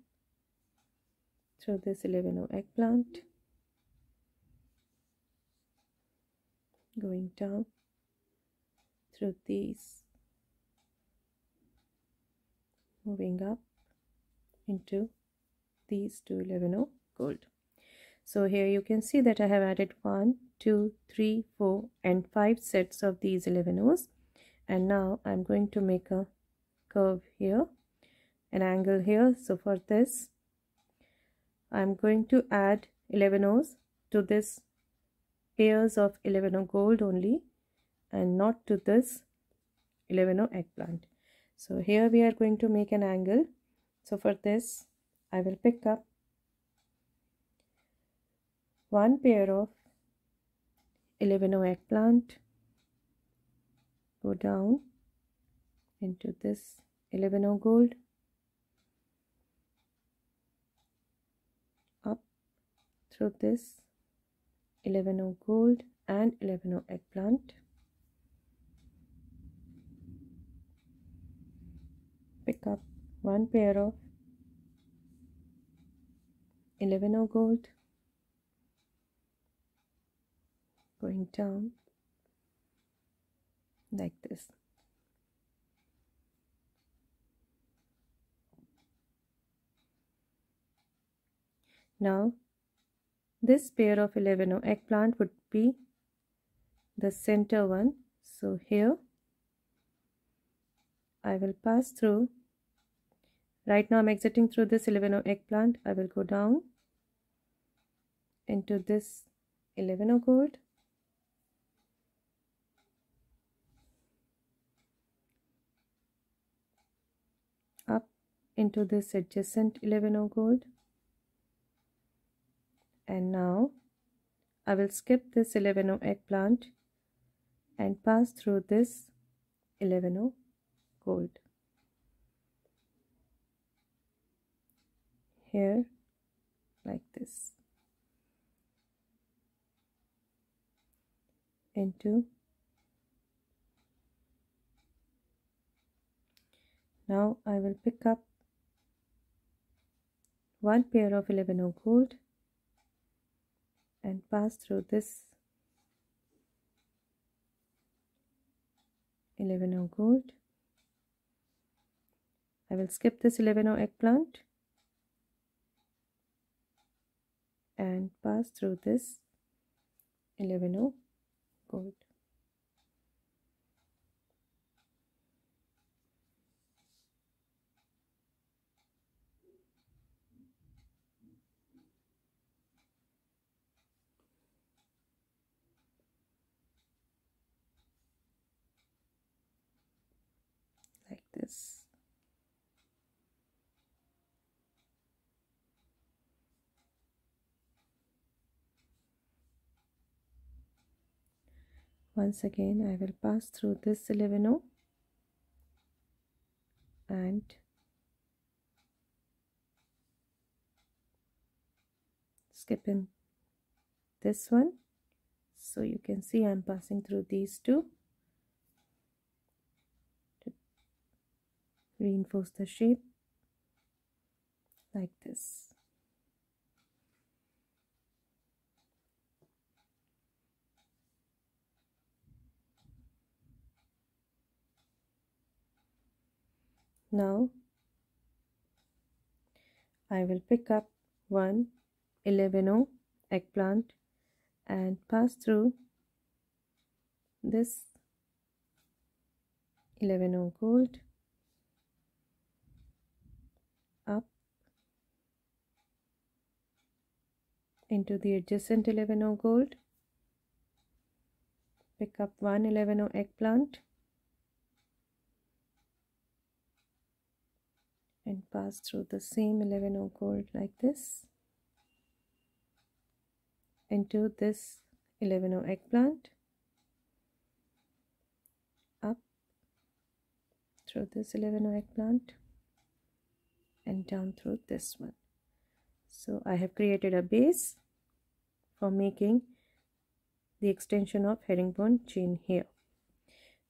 Through this 11 of eggplant. Going down through these moving up into these two 11 gold. So here you can see that I have added one two three four and five sets of these 11 O's and now I'm going to make a curve here an angle here. So for this I'm going to add 11 O's to this pairs of 11 O gold only and not to this 11 O eggplant so here we are going to make an angle. So for this I will pick up one pair of 11 eggplant go down into this 11 gold up through this 11 gold and 11 eggplant pick up one pair of 11 of gold. Going down. Like this. Now this pair of 11 of eggplant would be the center one. So here I will pass through right now I'm exiting through this 11 eggplant I will go down into this 11 gold up into this adjacent 11 gold and now I will skip this 11 eggplant and pass through this 11 gold here like this. Into now I will pick up one pair of 11 of gold and pass through this 11 of gold. I will skip this 11 eggplant and pass through this 11 gold. this once again I will pass through this 11 and skipping this one. So you can see I'm passing through these two to reinforce the shape like this now I will pick up one 11 eggplant and pass through this 11 gold up into the adjacent 11 gold. Pick up one 11 eggplant and pass through the same 11 gold like this. Into this 11 eggplant. Up through this 11 eggplant and down through this one. So I have created a base for making the extension of herringbone chain here.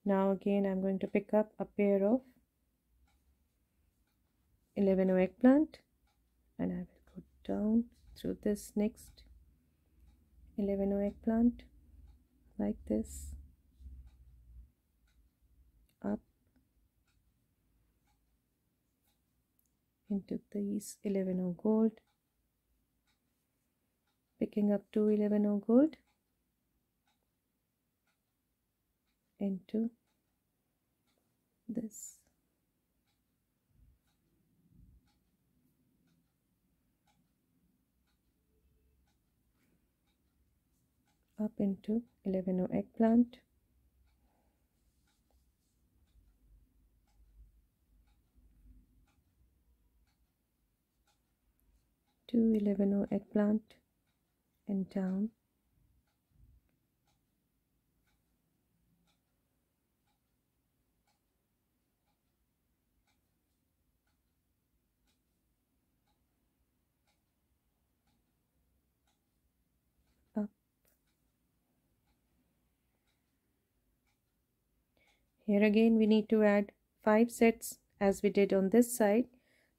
Now again I'm going to pick up a pair of 11 eggplant. And I will go down through this next. 11 eggplant. Like this. Up. Into these 11 gold. Picking up two 11 gold. Into this up into 11 eggplant. Two 11 eggplant and down here again we need to add five sets as we did on this side.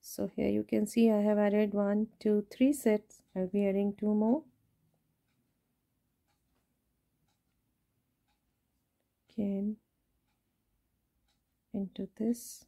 So here you can see I have added one two three sets. I'll be adding two more. Again into this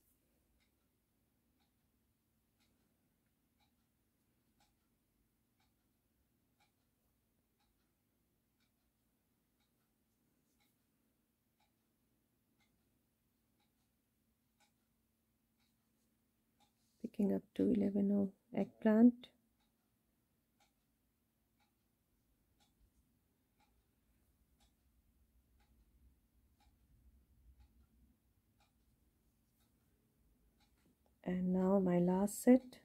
up to 11 of eggplant and now my last set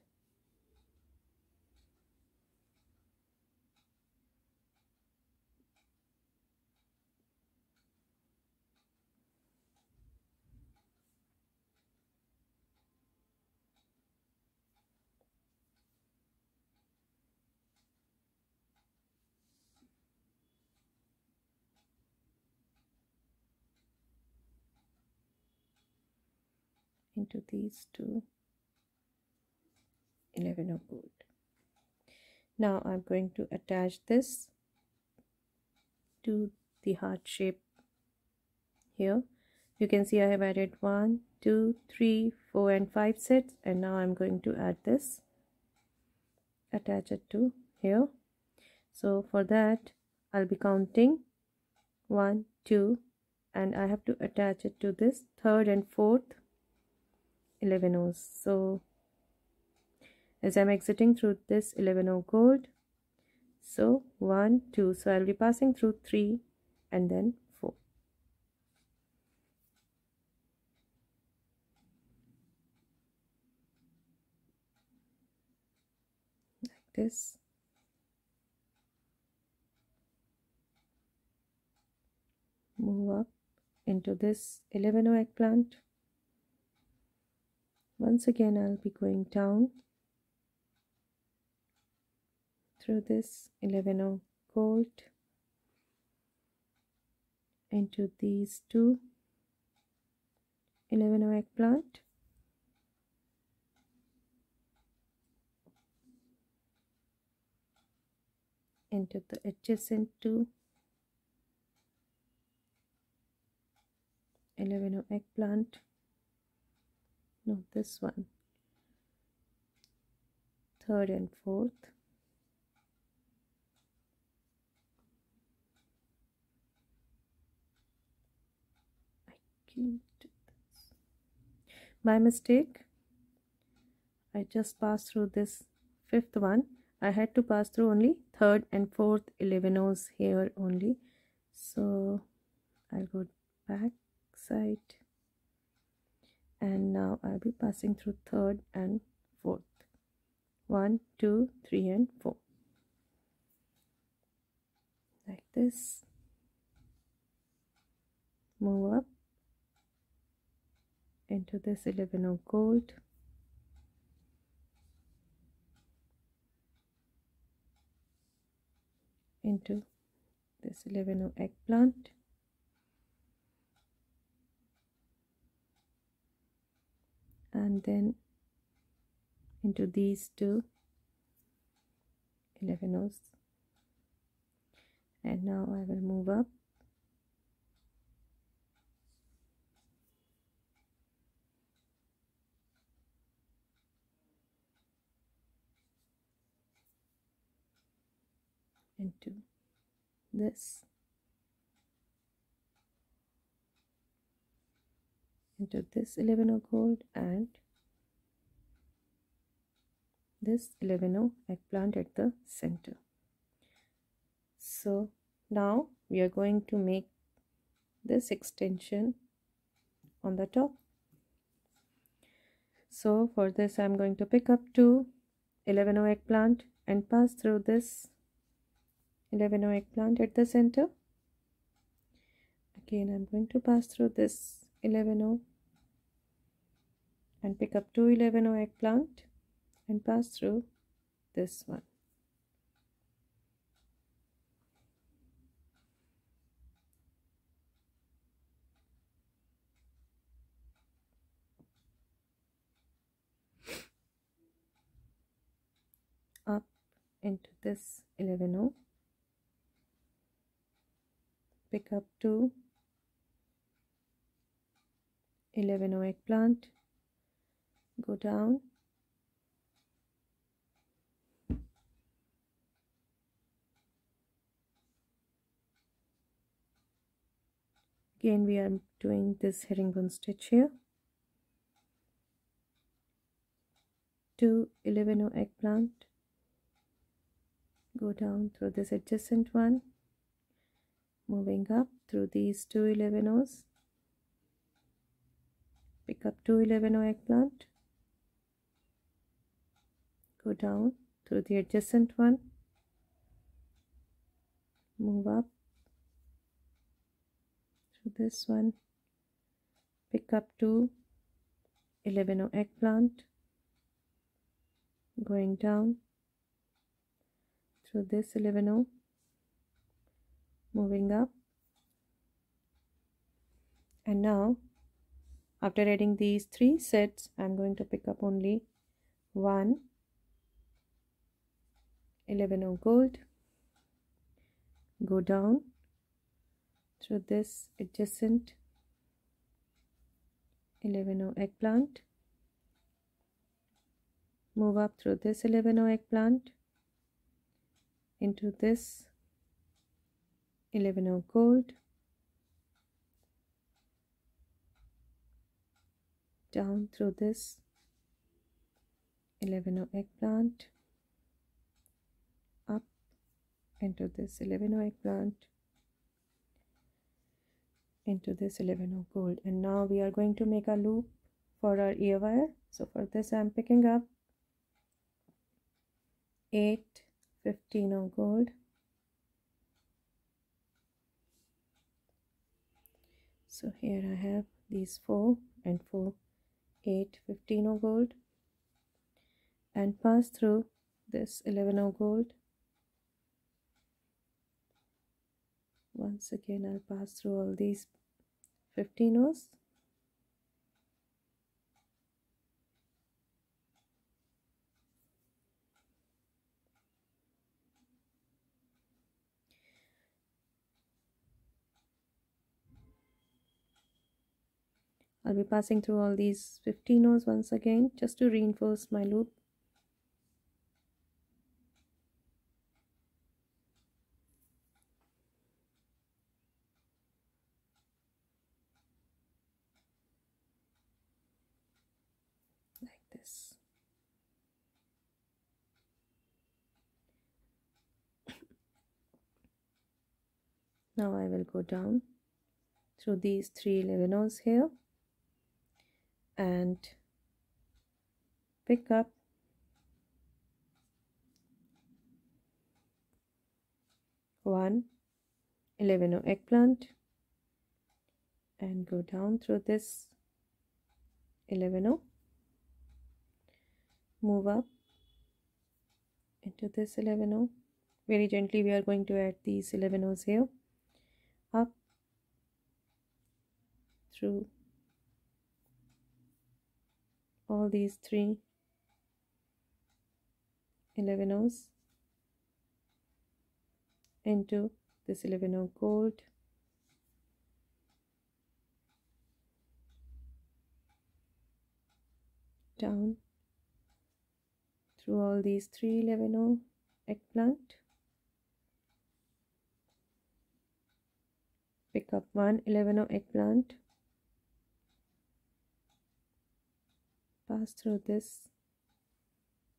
into these two. 11 of gold now I'm going to attach this to the heart shape here. You can see I have added one two three four and five sets and now I'm going to add this attach it to here. So for that I'll be counting one two and I have to attach it to this third and fourth 11 O's. So as I'm exiting through this 11 O gold, so 1, 2. So I'll be passing through 3 and then 4. Like this. Move up into this 11 O eggplant once again I'll be going down through this 11 gold into these two 11 eggplant. Into the adjacent two 11 eggplant no this one. Third and fourth. I can't do this. By mistake. I just passed through this fifth one. I had to pass through only third and fourth 11 O's here only. So I'll go back side and now I'll be passing through third and fourth. One two three and four. Like this. Move up. Into this 11 of gold. Into this 11 of eggplant and then into these two 11 O's and now I will move up. Into this into this 11 of gold and this 11 of eggplant at the center. So now we are going to make this extension on the top. So for this I'm going to pick up two 11 o eggplant and pass through this 11 o eggplant at the center. Again I'm going to pass through this 11 of and pick up two 11 eggplant and pass through this one. up into this 11 pick up two 11 eggplant go down. Again we are doing this herringbone stitch here. Two 11 eggplant go down through this adjacent one. Moving up through these two 11 O's pick up two 11 eggplant go down through the adjacent one. Move up through this one. Pick up two 11 eggplant. Going down through this 11 moving up. And now after adding these three sets I'm going to pick up only one 11 O gold. Go down through this adjacent 11 O eggplant. Move up through this 11 O eggplant into this 11 O gold. Down through this 11 O eggplant into this 11 eggplant into this 11 O gold. And now we are going to make a loop for our ear wire. So for this i'm picking up 8 15 O gold. So here I have these 4 and 4 8 15 O gold. And pass through this 11 O gold once again I'll pass through all these 15 O's. I'll be passing through all these 15 O's once again just to reinforce my loop this. Now I will go down through these three 11 O's here and pick up one 11 eggplant and go down through this 11 move up into this 11 O very gently we are going to add these 11 O's here up through all these three 11 O's into this 11 O gold. Down through all these three 11 eggplant pick up one 11 eggplant pass through this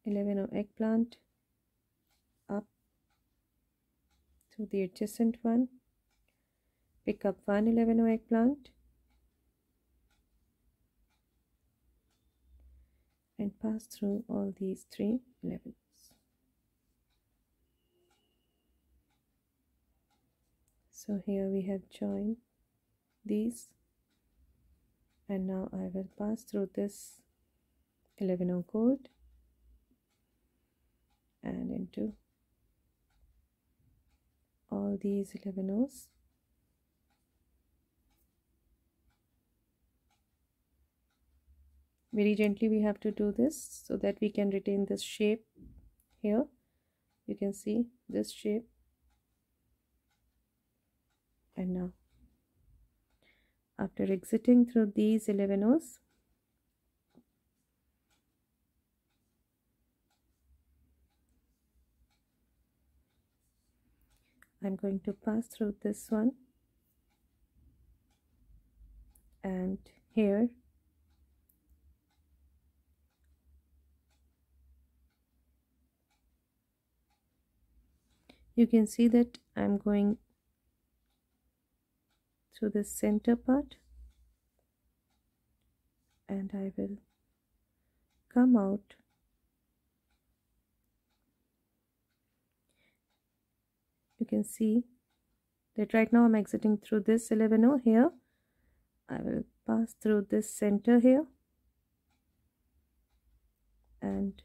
11 eggplant up to the adjacent one pick up one 11 eggplant and pass through all these three levels. So here we have joined these. And now I will pass through this 11 O gold and into all these 11 O's. Very gently we have to do this so that we can retain this shape here. You can see this shape and now after exiting through these 11 O's I'm going to pass through this one. And here you can see that I'm going through the center part. And I will come out. You can see that right now I'm exiting through this 11 here. I will pass through this center here. And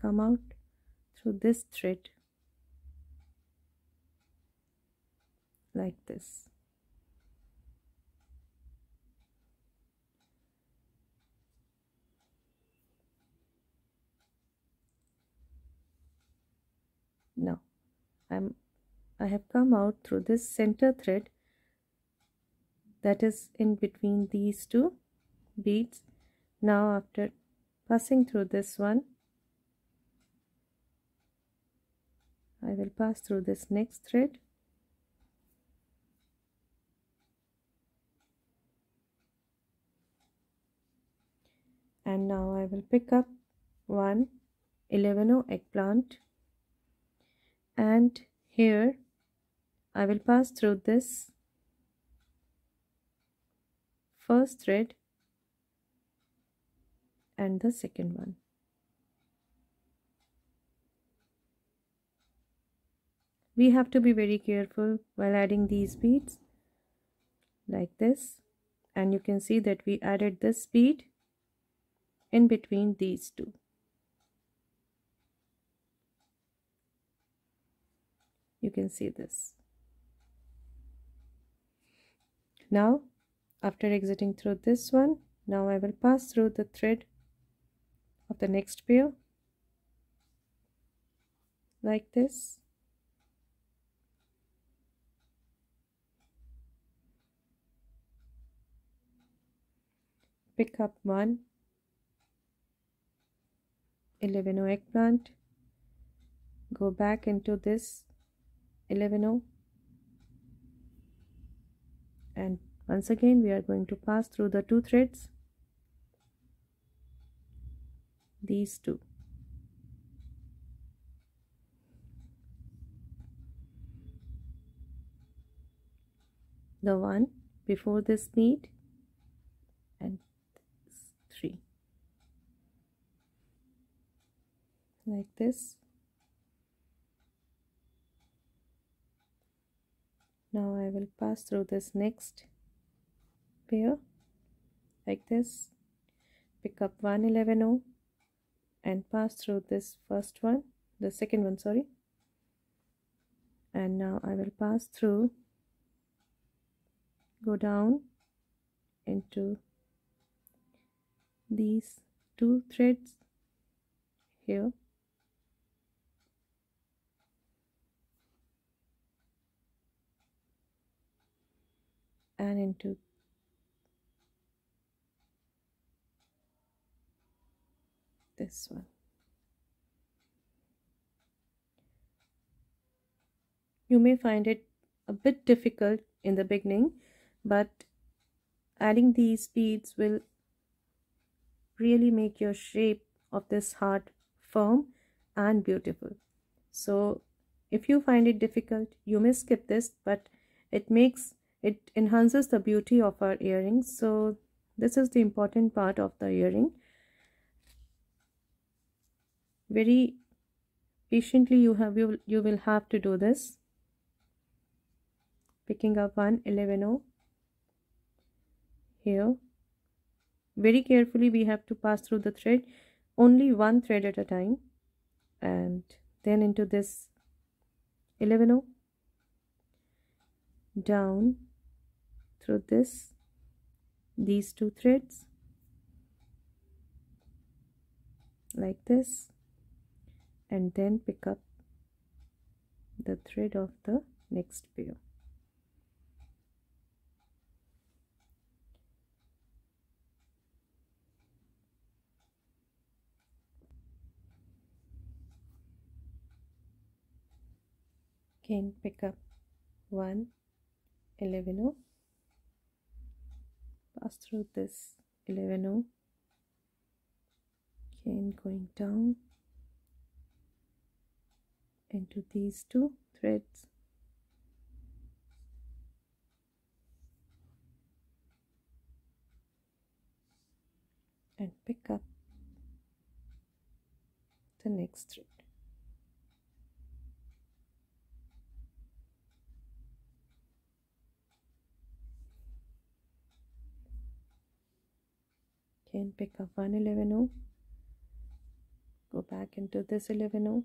come out through this thread like this. Now I'm I have come out through this center thread that is in between these two beads. Now after passing through this one I will pass through this next thread and now I will pick up one Eleveno oh eggplant and here I will pass through this first thread and the second one. We have to be very careful while adding these beads like this. And you can see that we added this bead in between these two. You can see this. Now after exiting through this one now I will pass through the thread of the next pair like this. Pick up one 11 eggplant go back into this 11O and once again we are going to pass through the two threads. These two. The one before this bead and three like this. Now I will pass through this next pair like this. Pick up 111 and pass through this first one the second one sorry. And now I will pass through go down into these two threads here and into this one. You may find it a bit difficult in the beginning but adding these beads will really make your shape of this heart firm and beautiful. So if you find it difficult you may skip this but it makes it enhances the beauty of our earrings. So this is the important part of the earring. Very patiently you have you, you will have to do this. Picking up one 11 here. Very carefully we have to pass through the thread. Only one thread at a time. And then into this 11 down through this these two threads like this and then pick up the thread of the next pair again pick up one 11 pass through this 11 again going down. Into these two threads. And pick up the next thread again pick up one 11 go back into this 11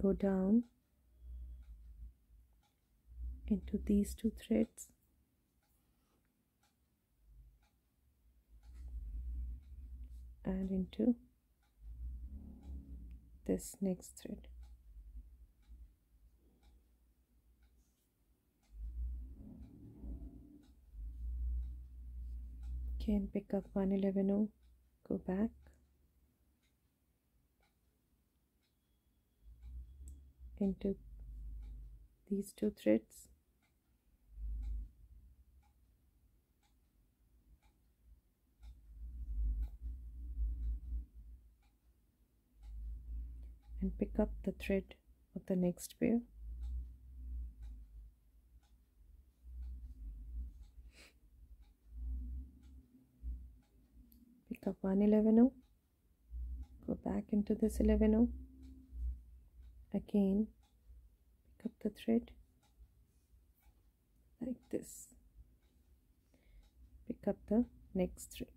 go down. Into these two threads. And into this next thread again pick up 1110 go back. Into these two threads. And pick up the thread of the next pair up one 11 go back into this 11 again pick up the thread. Like this. Pick up the next thread.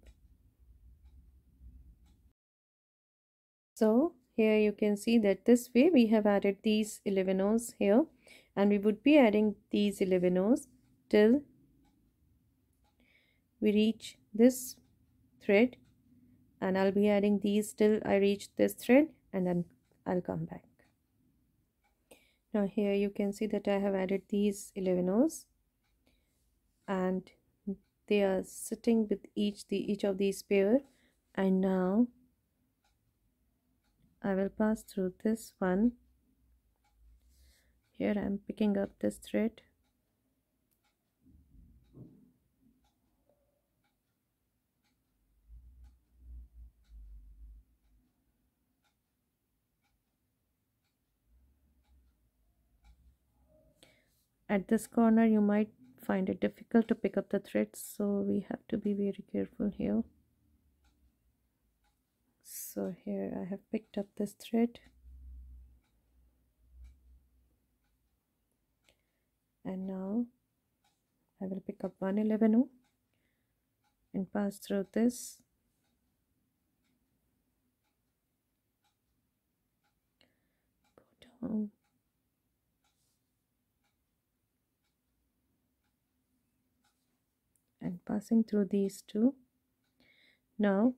So here you can see that this way we have added these 11 O's here. And we would be adding these 11 O's till we reach this thread and I'll be adding these till I reach this thread and then I'll come back. Now here you can see that I have added these 11 rows and they are sitting with each the each of these pair. And now I will pass through this one. Here I'm picking up this thread at this corner you might find it difficult to pick up the threads so we have to be very careful here. So here I have picked up this thread. And now I will pick up 111 and pass through this. Go down and passing through these two. Now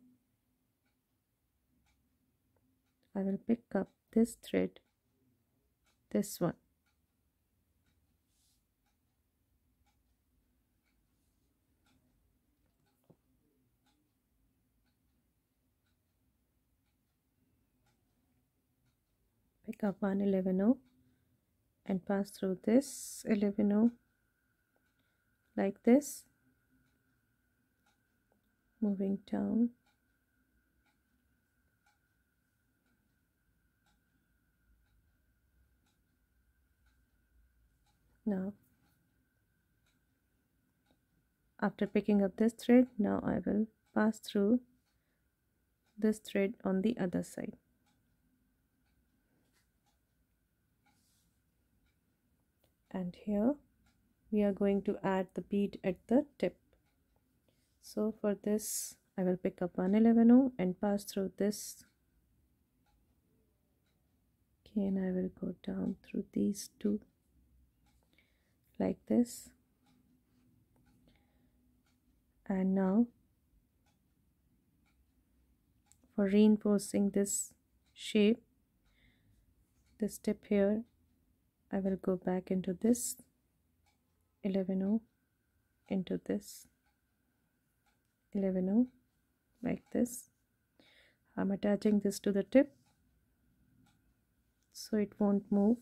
I will pick up this thread this one. Pick up one 11 and pass through this 11 like this moving down. Now after picking up this thread now I will pass through this thread on the other side. And here we are going to add the bead at the tip so for this I will pick up 111 and pass through this. Okay and I will go down through these two like this. And now for reinforcing this shape this tip here I will go back into this 11 into this 11 like this. I'm attaching this to the tip so it won't move.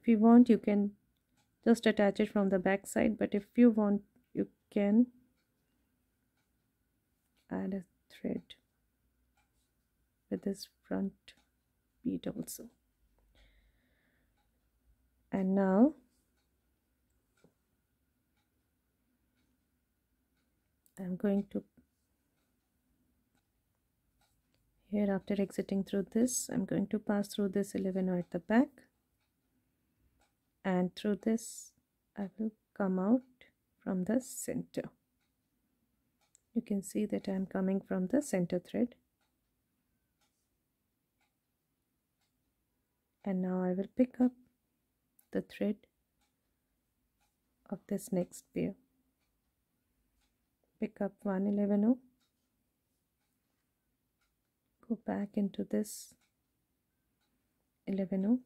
If you want you can just attach it from the back side but if you want you can add a thread with this front bead also. And now I'm going to here after exiting through this I'm going to pass through this 11 at the back. And through this I will come out from the center. You can see that I am coming from the center thread. And now I will pick up the thread of this next pair pick up 111 go back into this 11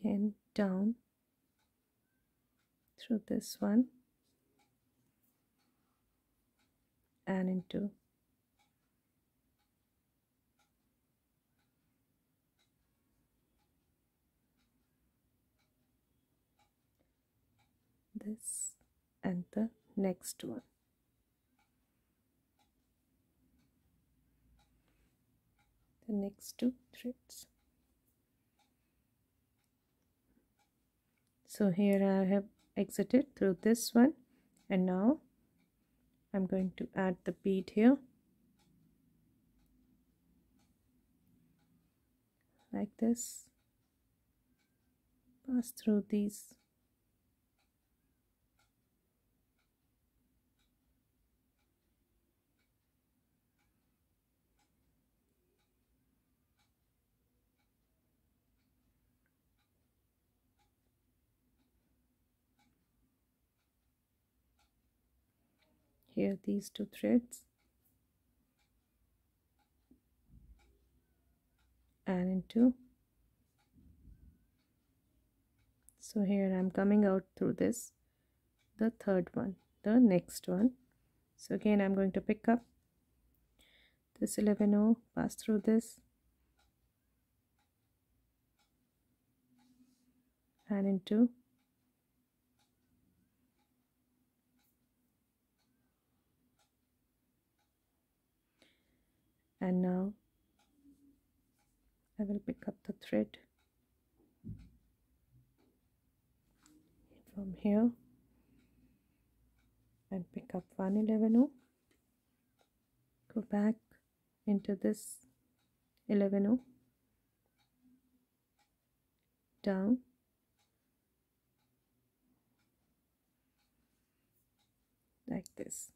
again down through this one. And into this and the next one. The next two threads. So here I have exited through this one and now I'm going to add the bead here. Like this. Pass through these. Here these two threads. And into so here I'm coming out through this the third one the next one. So again I'm going to pick up this 11 O pass through this. And into and now I will pick up the thread from here and pick up 111 go back into this 11 down. Like this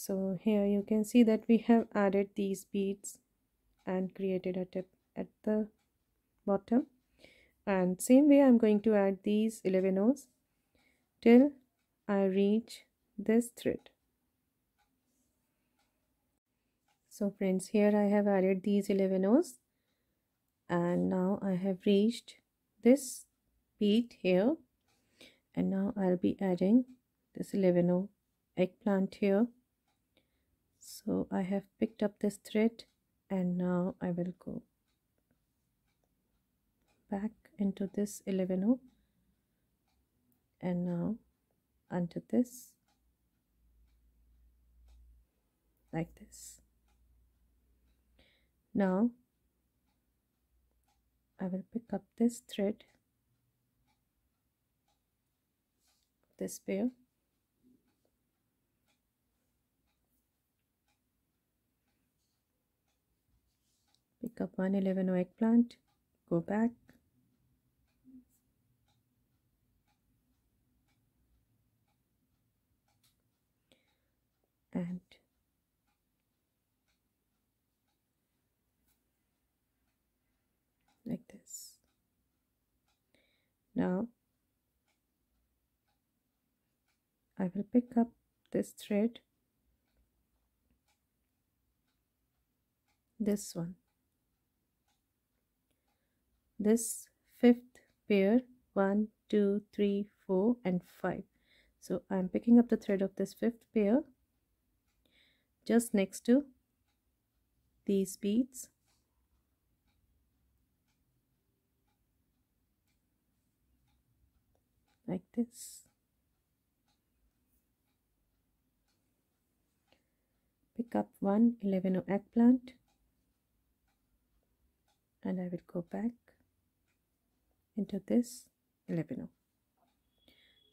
so here you can see that we have added these beads and created a tip at the bottom. And same way I'm going to add these 11 O's till I reach this thread. So friends here I have added these 11 O's and now I have reached this bead here. And now I'll be adding this 11 O eggplant here so I have picked up this thread and now I will go back into this 11 and now onto this like this. Now I will pick up this thread this pair pick up 111 eggplant. Go back. And like this. Now I will pick up this thread. This one this fifth pair one two three four and five. So I'm picking up the thread of this fifth pair. Just next to these beads. Like this. Pick up one 11 eggplant and I will go back into this 11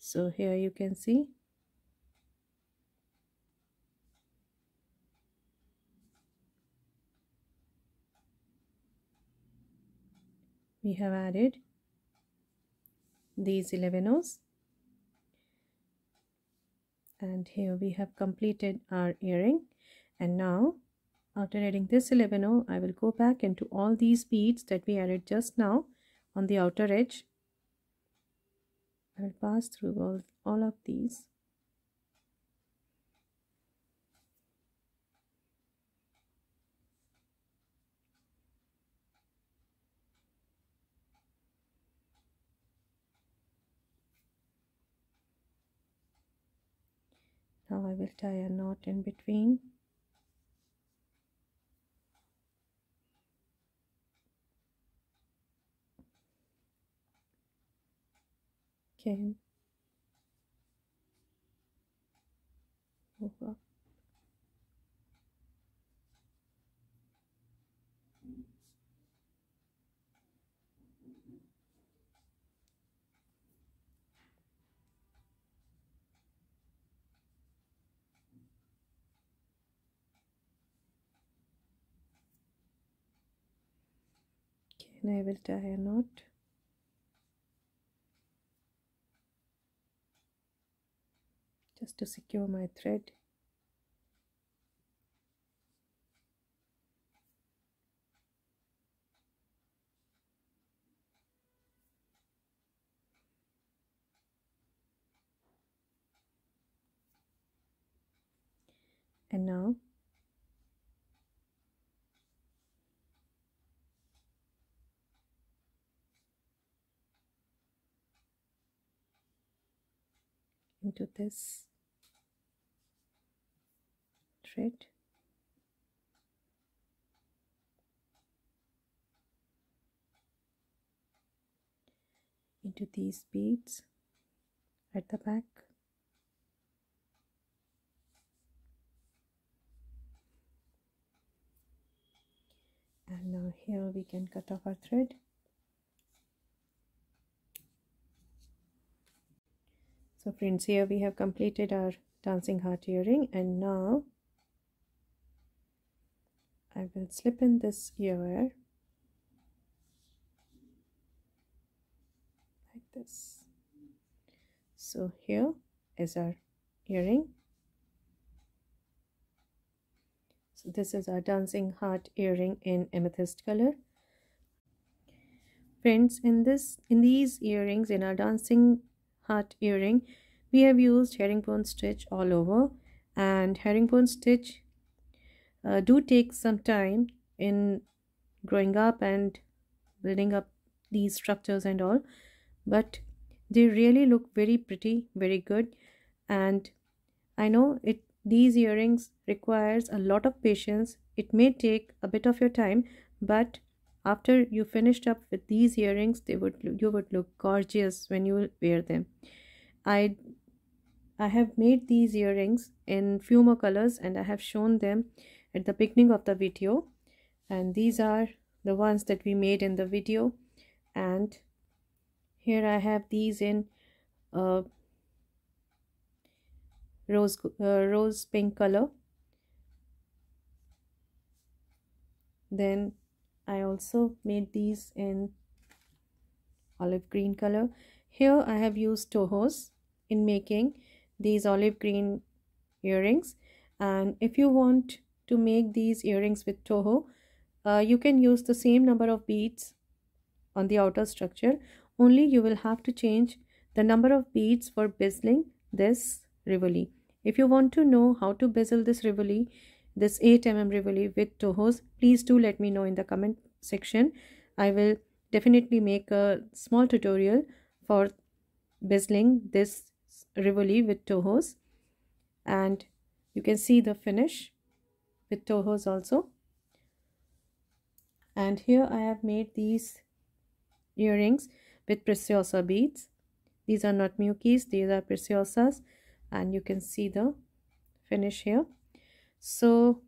so here you can see. We have added these 11 O's and here we have completed our earring. And now after adding this 11 O I will go back into all these beads that we added just now on the outer edge. I will pass through all, all of these. Now I will tie a knot in between came over. Okay, now I will tie a knot just to secure my thread. And now into this thread into these beads at the back. And now here we can cut off our thread. So friends here we have completed our dancing heart earring and now I will slip in this ear like this. So here is our earring. So this is our dancing heart earring in amethyst color. Friends in this in these earrings in our dancing heart earring we have used herringbone stitch all over. And herringbone stitch uh, do take some time in growing up and building up these structures and all but they really look very pretty very good. And i know it these earrings requires a lot of patience. It may take a bit of your time but after you finished up with these earrings they would you would look gorgeous when you wear them. I i have made these earrings in few more colors and i have shown them at the beginning of the video. And these are the ones that we made in the video. And here I have these in uh, rose uh, rose pink color. Then I also made these in olive green color. Here I have used Tohos in making these olive green earrings. And if you want to make these earrings with toho. Uh, you can use the same number of beads on the outer structure. Only you will have to change the number of beads for bezeling this rivoli. If you want to know how to bezel this rivoli this 8 mm rivoli with tohos please do let me know in the comment section. I will definitely make a small tutorial for bezeling this rivoli with tohos. And you can see the finish with tohos also. And here I have made these earrings with preciosa beads. These are not Miyukis these are preciosas. And you can see the finish here. So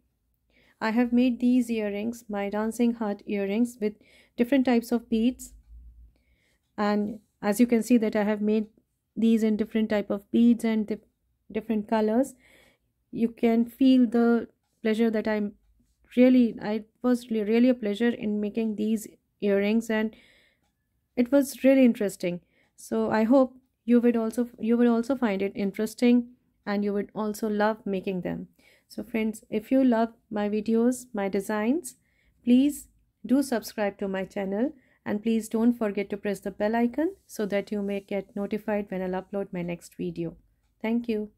I have made these earrings my dancing heart earrings with different types of beads. And as you can see that I have made these in different type of beads and different colors. You can feel the pleasure that i'm really i was really a pleasure in making these earrings and it was really interesting. So i hope you would also you would also find it interesting and you would also love making them. So friends if you love my videos my designs please do subscribe to my channel and please don't forget to press the bell icon so that you may get notified when i'll upload my next video. Thank you